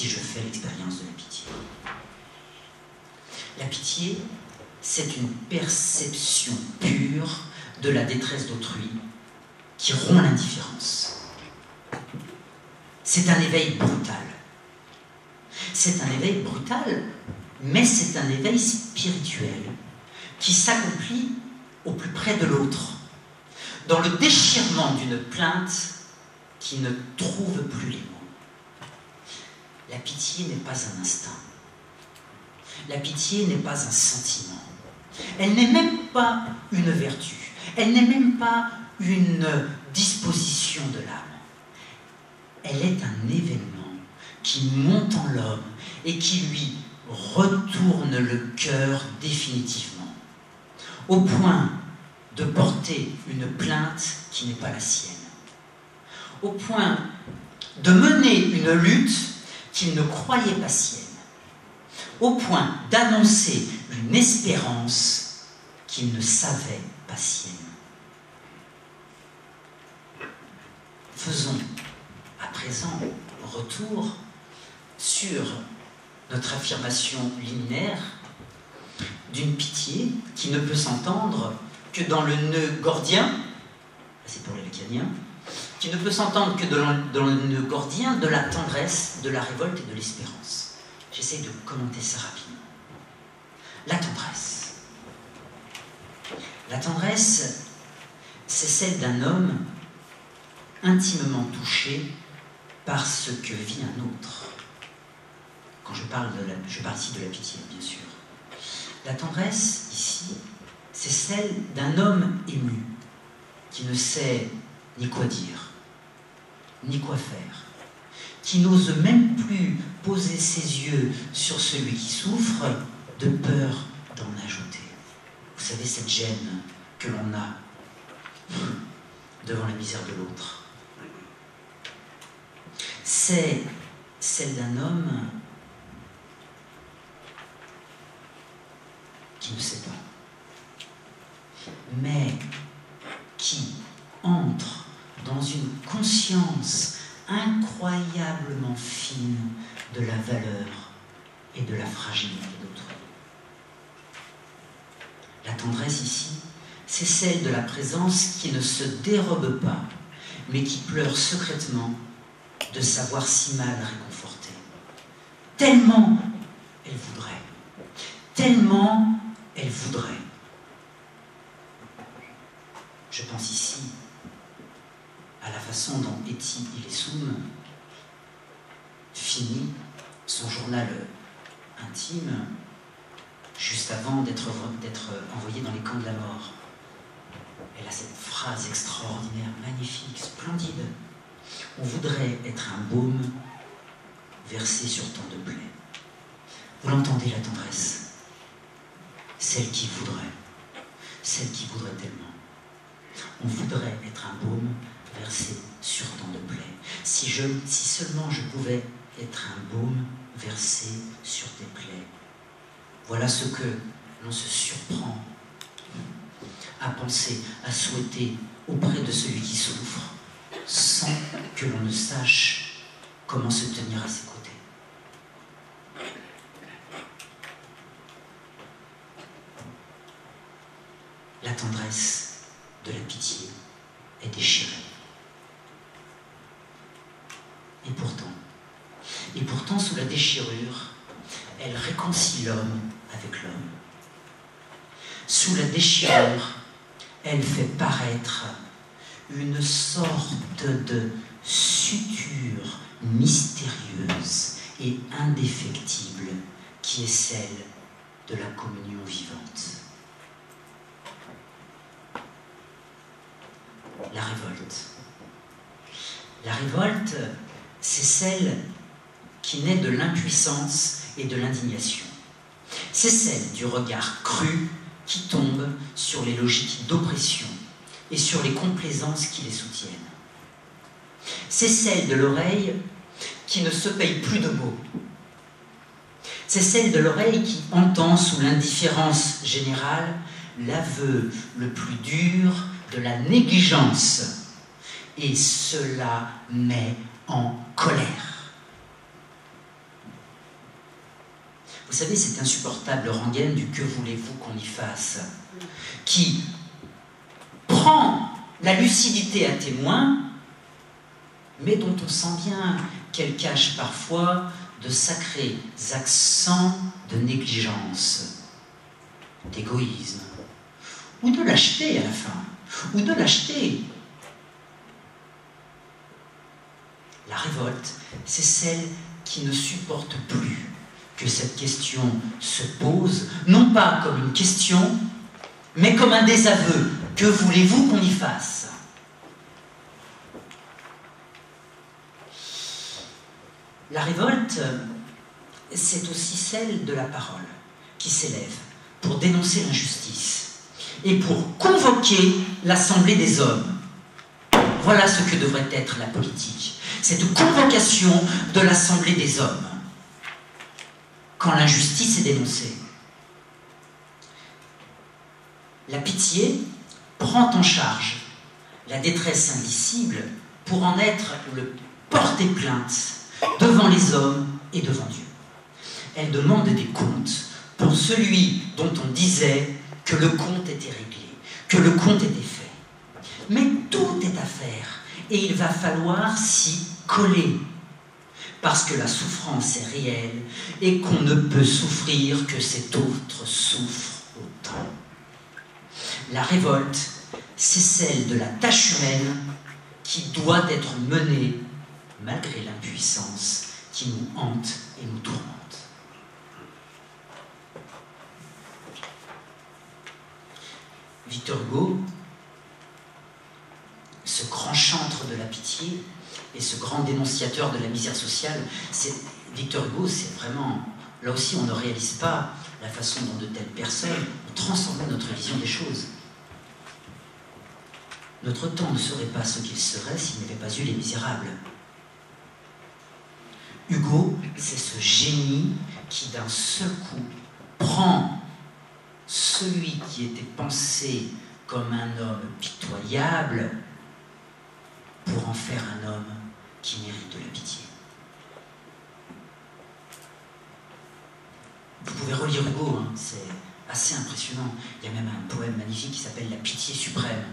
si je fais l'expérience de la pitié. La pitié, c'est une perception pure de la détresse d'autrui qui rompt l'indifférence. C'est un éveil brutal. C'est un éveil brutal, mais c'est un éveil spirituel qui s'accomplit au plus près de l'autre, dans le déchirement d'une plainte qui ne trouve plus les. La pitié n'est pas un instinct. La pitié n'est pas un sentiment. Elle n'est même pas une vertu. Elle n'est même pas une disposition de l'âme. elle est un événement qui monte en l'homme et qui lui retourne le cœur définitivement, au point de porter une plainte qui n'est pas la sienne, au point de mener une lutte qu'il ne croyait pas sienne, au point d'annoncer une espérance qu'il ne savait pas sienne. Faisons à présent retour sur notre affirmation liminaire d'une pitié qui ne peut s'entendre que dans le nœud gordien, c'est pour les lacaniens, qui ne peut s'entendre que dans le nœud gordien de la tendresse, de la révolte et de l'espérance. J'essaie de commenter ça rapidement. La tendresse. La tendresse, c'est celle d'un homme intimement touché par ce que vit un autre. Quand je parle de la, je parle ici de la pitié, bien sûr. La tendresse, ici, c'est celle d'un homme ému, qui ne sait ni quoi dire, ni quoi faire, qui n'ose même plus poser ses yeux sur celui qui souffre de peur d'en ajouter. Vous savez, cette gêne que l'on a devant la misère de l'autre. C'est celle d'un homme qui ne sait pas, mais qui entre dans une conscience incroyablement fine de la valeur et de la fragilité d'autrui. La tendresse ici, c'est celle de la présence qui ne se dérobe pas, mais qui pleure secrètement de savoir si mal réconforter. Tellement elle voudrait, tellement elle voudrait. Je pense ici à la façon dont Etty Ilesum finit son journal intime juste avant d'être envoyé dans les camps de la mort. Elle a cette phrase extraordinaire, magnifique, splendide. On voudrait être un baume versé sur tant de plaies. Vous l'entendez, la tendresse? Celle qui voudrait, celle qui voudrait tellement. On voudrait être un baume versé sur tant de plaies. Si, si seulement je pouvais être un baume versé sur tes plaies. Voilà ce que l'on se surprend à penser, à souhaiter auprès de celui qui souffre, sans que l'on ne sache comment se tenir à ses côtés. La tendresse de la pitié est déchirée. Et pourtant, et sous la déchirure, elle réconcilie l'homme avec l'homme. Sous la déchirure, elle fait paraître une sorte de suture mystérieuse et indéfectible qui est celle de la communion vivante. La révolte. La révolte, c'est celle qui naît de l'impuissance et de l'indignation. C'est celle du regard cru qui tombe sur les logiques d'oppression et sur les complaisances qui les soutiennent. C'est celle de l'oreille qui ne se paye plus de mots. C'est celle de l'oreille qui entend sous l'indifférence générale l'aveu le plus dur de la négligence. Et cela met en colère. Vous savez, cette insupportable rengaine du que voulez-vous qu'on y fasse, qui prend la lucidité à témoin, mais dont on sent bien qu'elle cache parfois de sacrés accents de négligence, d'égoïsme, ou de lâcheté à la fin, ou de lâcheté. La révolte, c'est celle qui ne supporte plus que cette question se pose, non pas comme une question, mais comme un désaveu. Que voulez-vous qu'on y fasse? La révolte, c'est aussi celle de la parole qui s'élève pour dénoncer l'injustice et pour convoquer l'Assemblée des hommes. Voilà ce que devrait être la politique, cette convocation de l'Assemblée des hommes quand l'injustice est dénoncée. La pitié prend en charge la détresse indicible pour en être le porter plainte devant les hommes et devant Dieu. Elle demande des comptes pour celui dont on disait que le compte était réglé, que le compte était fait. Mais tout est à faire et il va falloir s'y coller parce que la souffrance est réelle et qu'on ne peut souffrir que cet autre souffre autant. La révolte, c'est celle de la tâche humaine qui doit être menée malgré l'impuissance qui nous hante et nous tourmente. Victor Hugo, ce grand chantre de la pitié et ce grand dénonciateur de la misère sociale, c'est Victor Hugo, c'est vraiment là aussi on ne réalise pas la façon dont de telles personnes ont transformé notre vision des choses. Notre temps ne serait pas ce qu'il serait s'il n'y avait pas eu les misérables. Hugo, c'est ce génie qui d'un seul coup prend celui qui était pensé comme un homme pitoyable pour en faire un homme qui mérite de la pitié. Vous pouvez relire Hugo, hein, c'est assez impressionnant. Il y a même un poème magnifique qui s'appelle La pitié suprême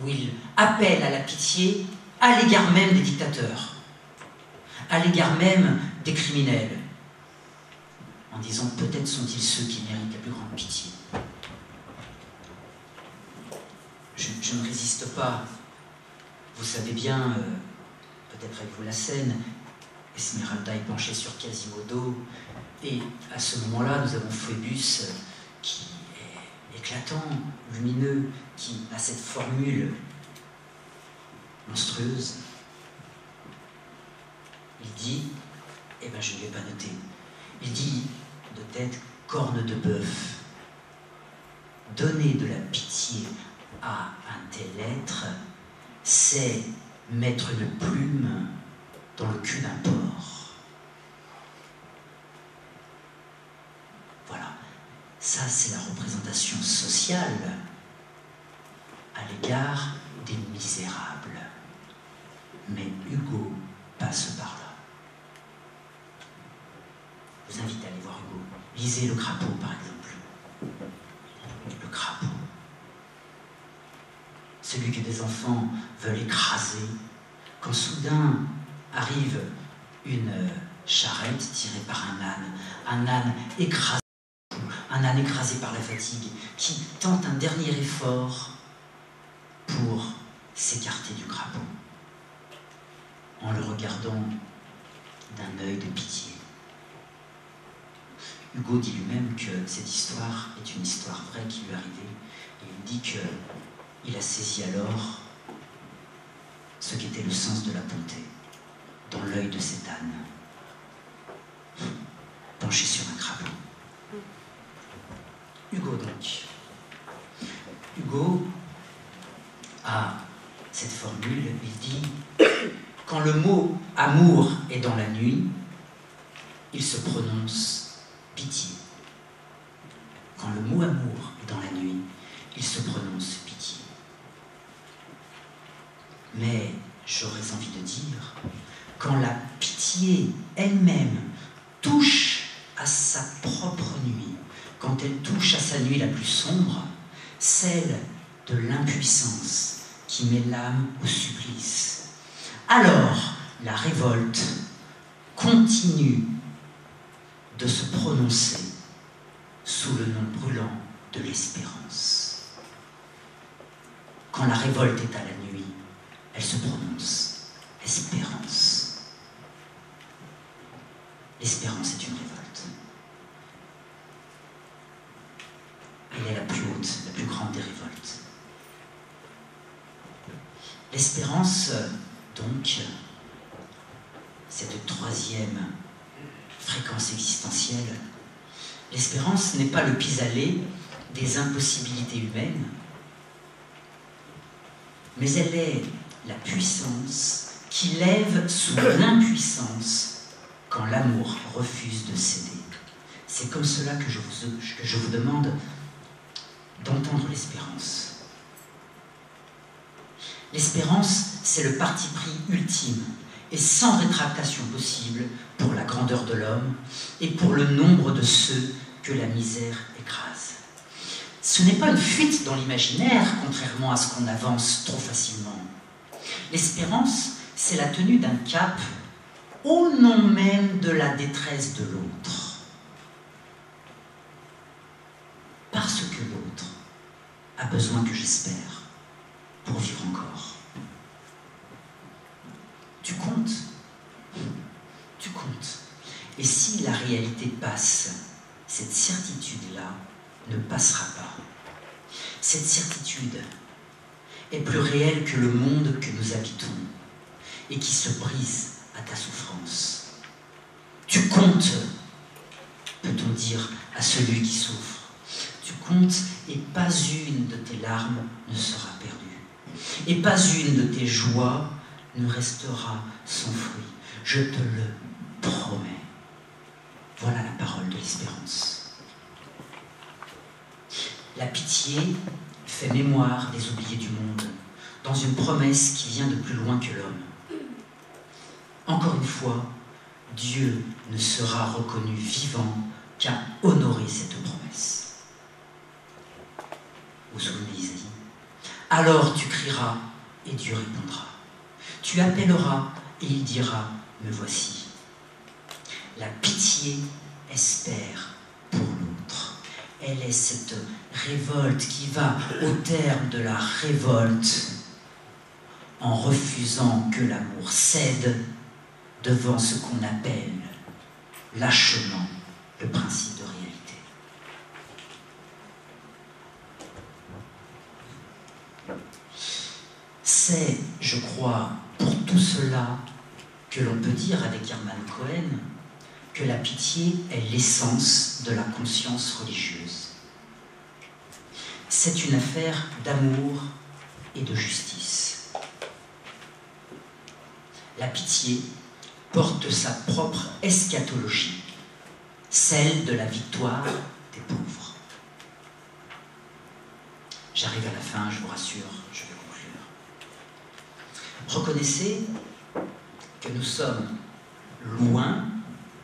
où il appelle à la pitié à l'égard même des dictateurs, à l'égard même des criminels, en disant peut-être sont-ils ceux qui méritent la plus grande pitié. Je, ne résiste pas. Vous savez bien, euh, peut-être avec vous la scène, Esmeralda est penchée sur Quasimodo, et à ce moment-là, nous avons Phébus euh, qui éclatant, lumineux, qui a cette formule monstrueuse. Il dit, eh bien je ne l'ai pas noté, il dit de tête corne de bœuf, donner de la pitié à un tel être, c'est mettre une plume dans le cul d'un porc. Ça, c'est la représentation sociale à l'égard des misérables. Mais Hugo passe par là. Je vous invite à aller voir Hugo. Lisez Le Crapaud, par exemple. Le crapaud. Celui que des enfants veulent écraser, quand soudain arrive une charrette tirée par un âne, un âne écrasé un âne écrasé par la fatigue, qui tente un dernier effort pour s'écarter du crapaud, en le regardant d'un œil de pitié. Hugo dit lui-même que cette histoire est une histoire vraie qui lui est arrivée, et il dit qu'il a saisi alors ce qu'était le sens de la bonté dans l'œil de cet âne, penché sur un crapaud. Hugo donc. Hugo a cette formule, il dit, quand le mot amour est dans la nuit, il se prononce pitié. Quand le mot amour est dans la nuit, il se prononce pitié. Mais j'aurais envie de dire, quand la pitié elle-même touche à sa propre nuit, quand elle touche à sa nuit la plus sombre, celle de l'impuissance qui met l'âme au supplice. Alors, la révolte continue de se prononcer sous le nom brûlant de l'espérance. Quand la révolte est à la nuit, elle se prononce espérance. L'espérance est une révolte. elle est la plus haute, la plus grande des révoltes. L'espérance, donc, cette troisième fréquence existentielle, l'espérance n'est pas le pis-aller des impossibilités humaines, mais elle est la puissance qui lève sous l'impuissance quand l'amour refuse de céder. C'est comme cela que je vous, que je vous demande d'entendre l'espérance. L'espérance, c'est le parti pris ultime et sans rétractation possible pour la grandeur de l'homme et pour le nombre de ceux que la misère écrase. Ce n'est pas une fuite dans l'imaginaire, contrairement à ce qu'on avance trop facilement. L'espérance, c'est la tenue d'un cap au nom même de la détresse de l'autre. Parce que l'autre a besoin que j'espère pour vivre encore. Tu comptes? Tu comptes. Et si la réalité passe, cette certitude-là ne passera pas. Cette certitude est plus réelle que le monde que nous habitons et qui se brise à ta souffrance. Tu comptes, peut-on dire à celui qui souffre. Tu comptes et pas une de tes larmes ne sera perdue. Et pas une de tes joies ne restera sans fruit. Je te le promets. Voilà la parole de l'espérance. La pitié fait mémoire des oubliés du monde, dans une promesse qui vient de plus loin que l'homme. Encore une fois, Dieu ne sera reconnu vivant qu'à honorer cette promesse. Vous souvenez d'Isaïe Alors tu crieras et Dieu répondra. Tu appelleras et il dira Me voici. La pitié espère pour l'autre. Elle est cette révolte qui va au terme de la révolte en refusant que l'amour cède devant ce qu'on appelle lâchement le principe de réalité. C'est, je crois, pour tout cela que l'on peut dire avec Hermann Cohen que la pitié est l'essence de la conscience religieuse. C'est une affaire d'amour et de justice. La pitié porte sa propre eschatologie, celle de la victoire des pauvres. J'arrive à la fin, je vous rassure, je vais conclure. Reconnaissez que nous sommes loin,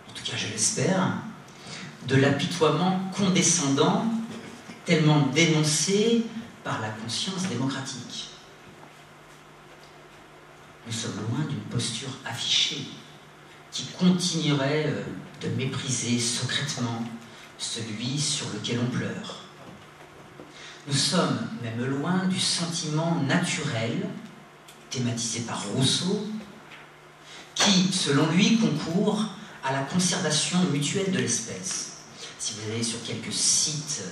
en tout cas je l'espère, de l'apitoiement condescendant tellement dénoncé par la conscience démocratique. Nous sommes loin d'une posture affichée qui continuerait euh, de mépriser secrètement celui sur lequel on pleure. Nous sommes même loin du sentiment naturel, thématisé par Rousseau, qui, selon lui, concourt à la conservation mutuelle de l'espèce. Si vous allez sur quelques sites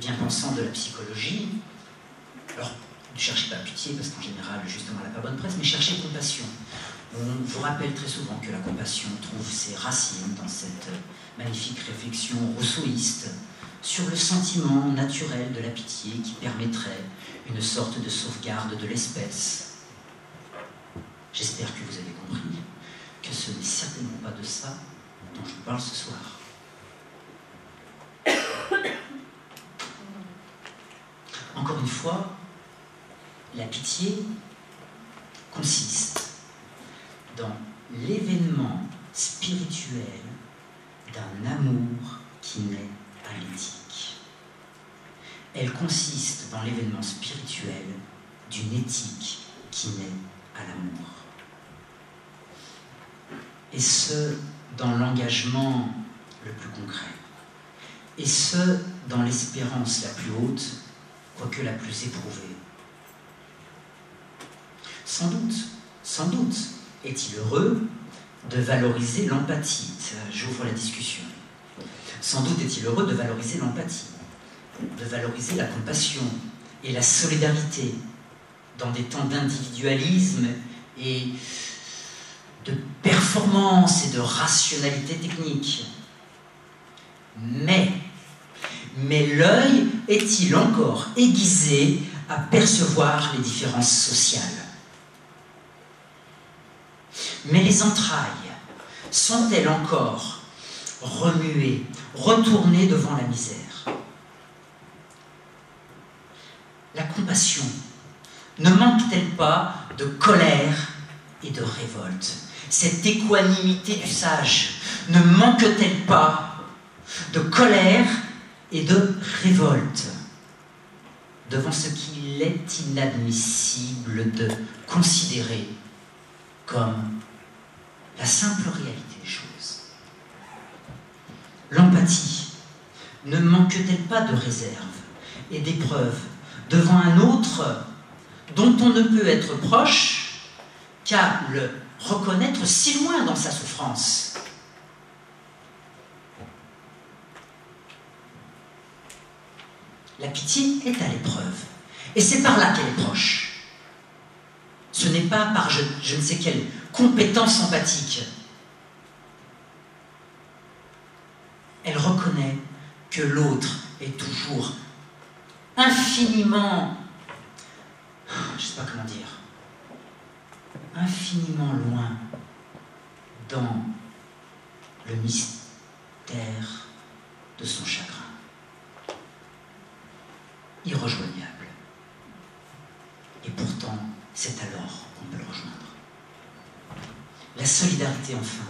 bien pensants de la psychologie, alors ne cherchez pas pitié, parce qu'en général, justement, elle n'a pas bonne presse, mais cherchez compassion. On vous rappelle très souvent que la compassion trouve ses racines dans cette magnifique réflexion rousseauiste sur le sentiment naturel de la pitié qui permettrait une sorte de sauvegarde de l'espèce. J'espère que vous avez compris que ce n'est certainement pas de ça dont je vous parle ce soir. Encore une fois, la pitié consiste dans l'événement spirituel d'un amour qui naît à l'éthique. Elle consiste dans l'événement spirituel d'une éthique qui naît à l'amour. Et ce, dans l'engagement le plus concret. Et ce, dans l'espérance la plus haute, quoique la plus éprouvée. Sans doute, sans doute, est-il heureux de valoriser l'empathie? J'ouvre la discussion. Sans doute est-il heureux de valoriser l'empathie, de valoriser la compassion et la solidarité dans des temps d'individualisme et de performance et de rationalité technique. Mais, mais l'œil est-il encore aiguisé à percevoir les différences sociales? Mais les entrailles sont-elles encore remuées, retournées devant la misère? La compassion ne manque-t-elle pas de colère et de révolte? Cette équanimité du sage ne manque-t-elle pas de colère et de révolte? Devant ce qu'il est inadmissible de considérer comme la simple réalité des choses L'empathie ne manque-t-elle pas de réserve et d'épreuve devant un autre dont on ne peut être proche qu'à le reconnaître si loin dans sa souffrance? La pitié est à l'épreuve. Et c'est par là qu'elle est proche. Ce n'est pas par je, ne sais quelle compétence empathique. Elle reconnaît que l'autre est toujours infiniment, je ne sais pas comment dire, infiniment loin dans le mystère de son chagrin. Irrejoignable. Et pourtant, c'est alors qu'on peut le rejoindre. La solidarité, enfin,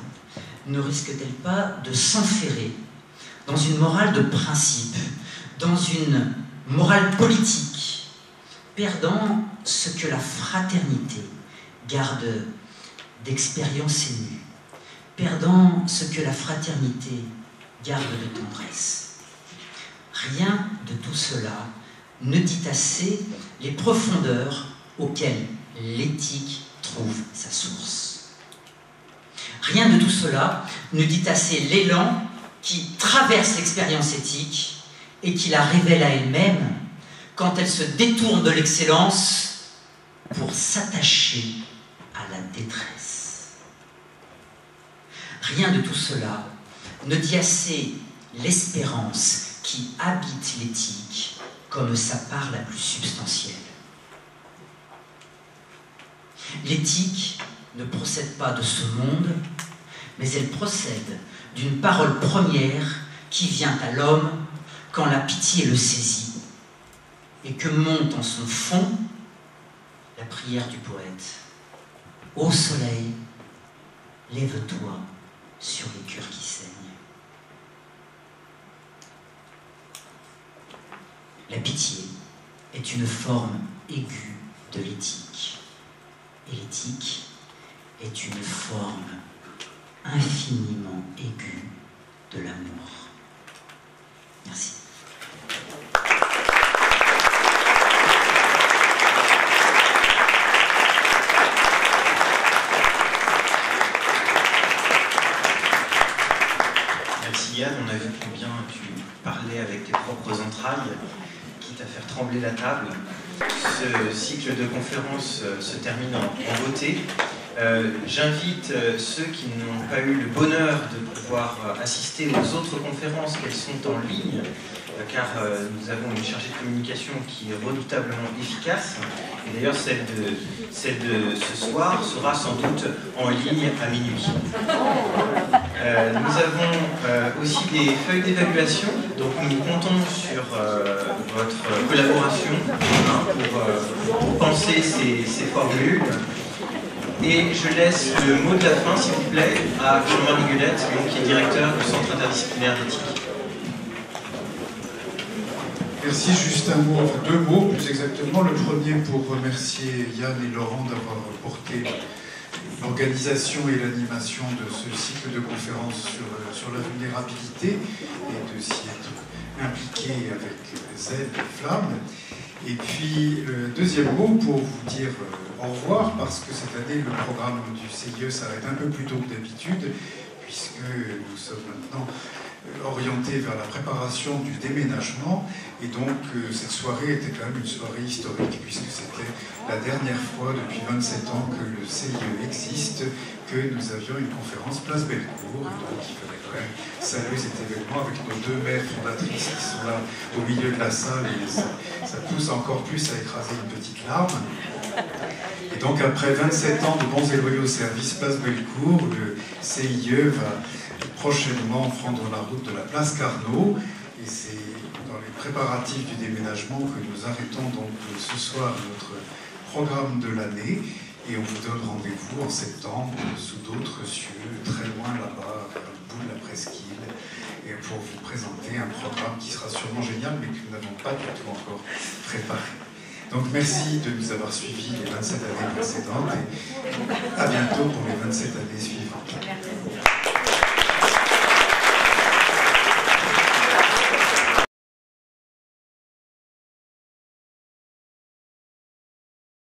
ne risque-t-elle pas de s'enferrer dans une morale de principe, dans une morale politique, perdant ce que la fraternité garde d'expérience émue, perdant ce que la fraternité garde de tendresse? Rien de tout cela ne dit assez les profondeurs auxquelles l'éthique trouve sa source. Rien de tout cela ne dit assez l'élan qui traverse l'expérience éthique et qui la révèle à elle-même quand elle se détourne de l'excellence pour s'attacher à la détresse. Rien de tout cela ne dit assez l'espérance qui habite l'éthique comme sa part la plus substantielle. L'éthique ne procède pas de ce monde, mais elle procède d'une parole première qui vient à l'homme quand la pitié le saisit et que monte en son fond la prière du poète. Ô soleil, lève-toi sur les cœurs qui saignent. La pitié est une forme aiguë de l'éthique. Et l'éthique est une forme infiniment aiguë de l'amour. Merci. on a vu combien tu parlais avec tes propres entrailles, quitte à faire trembler la table. Ce cycle de conférences euh, se termine en, beauté. Euh, j'invite euh, ceux qui n'ont pas eu le bonheur de pouvoir assister aux autres conférences, qu'elles sont en ligne, car nous avons une chargée de communication qui est redoutablement efficace. Et d'ailleurs, celle de, celle de ce soir sera sans doute en ligne à minuit. Euh, nous avons euh, aussi des feuilles d'évaluation, donc nous comptons sur euh, votre collaboration hein, pour, penser ces, formules. Et je laisse le mot de la fin, s'il vous plaît, à Jean-Marie Gulette, qui est directeur du Centre interdisciplinaire d'éthique. Merci, juste un mot, deux mots plus exactement. Le premier pour remercier Yann et Laurent d'avoir porté l'organisation et l'animation de ce cycle de conférences sur, euh, sur la vulnérabilité et de s'y être impliqué avec Z et Flamme. Et puis deuxième mot pour vous dire euh, au revoir, parce que cette année le programme du CIE s'arrête un peu plus tôt que d'habitude, puisque nous sommes maintenant orientée vers la préparation du déménagement. Et donc, euh, cette soirée était quand même une soirée historique, puisque c'était la dernière fois depuis 27 ans que le CIE existe, que nous avions une conférence Place Bellecour. Donc, il fallait saluer cet événement avec nos deux mères fondatrices qui sont là au milieu de la salle. Et ça, pousse encore plus à écraser une petite larme. Et donc, après 27 ans de bons et loyaux services Place Bellecour, le CIE va prochainement prendre la route de la place Carnot. Et c'est dans les préparatifs du déménagement que nous arrêtons donc ce soir notre programme de l'année. Et on vous donne rendez-vous en septembre sous d'autres cieux, très loin là-bas, la presqu'île, et pour vous présenter un programme qui sera sûrement génial, mais que nous n'avons pas du tout encore préparé. Donc merci de nous avoir suivis les 27 années précédentes et à bientôt pour les 27 années suivantes.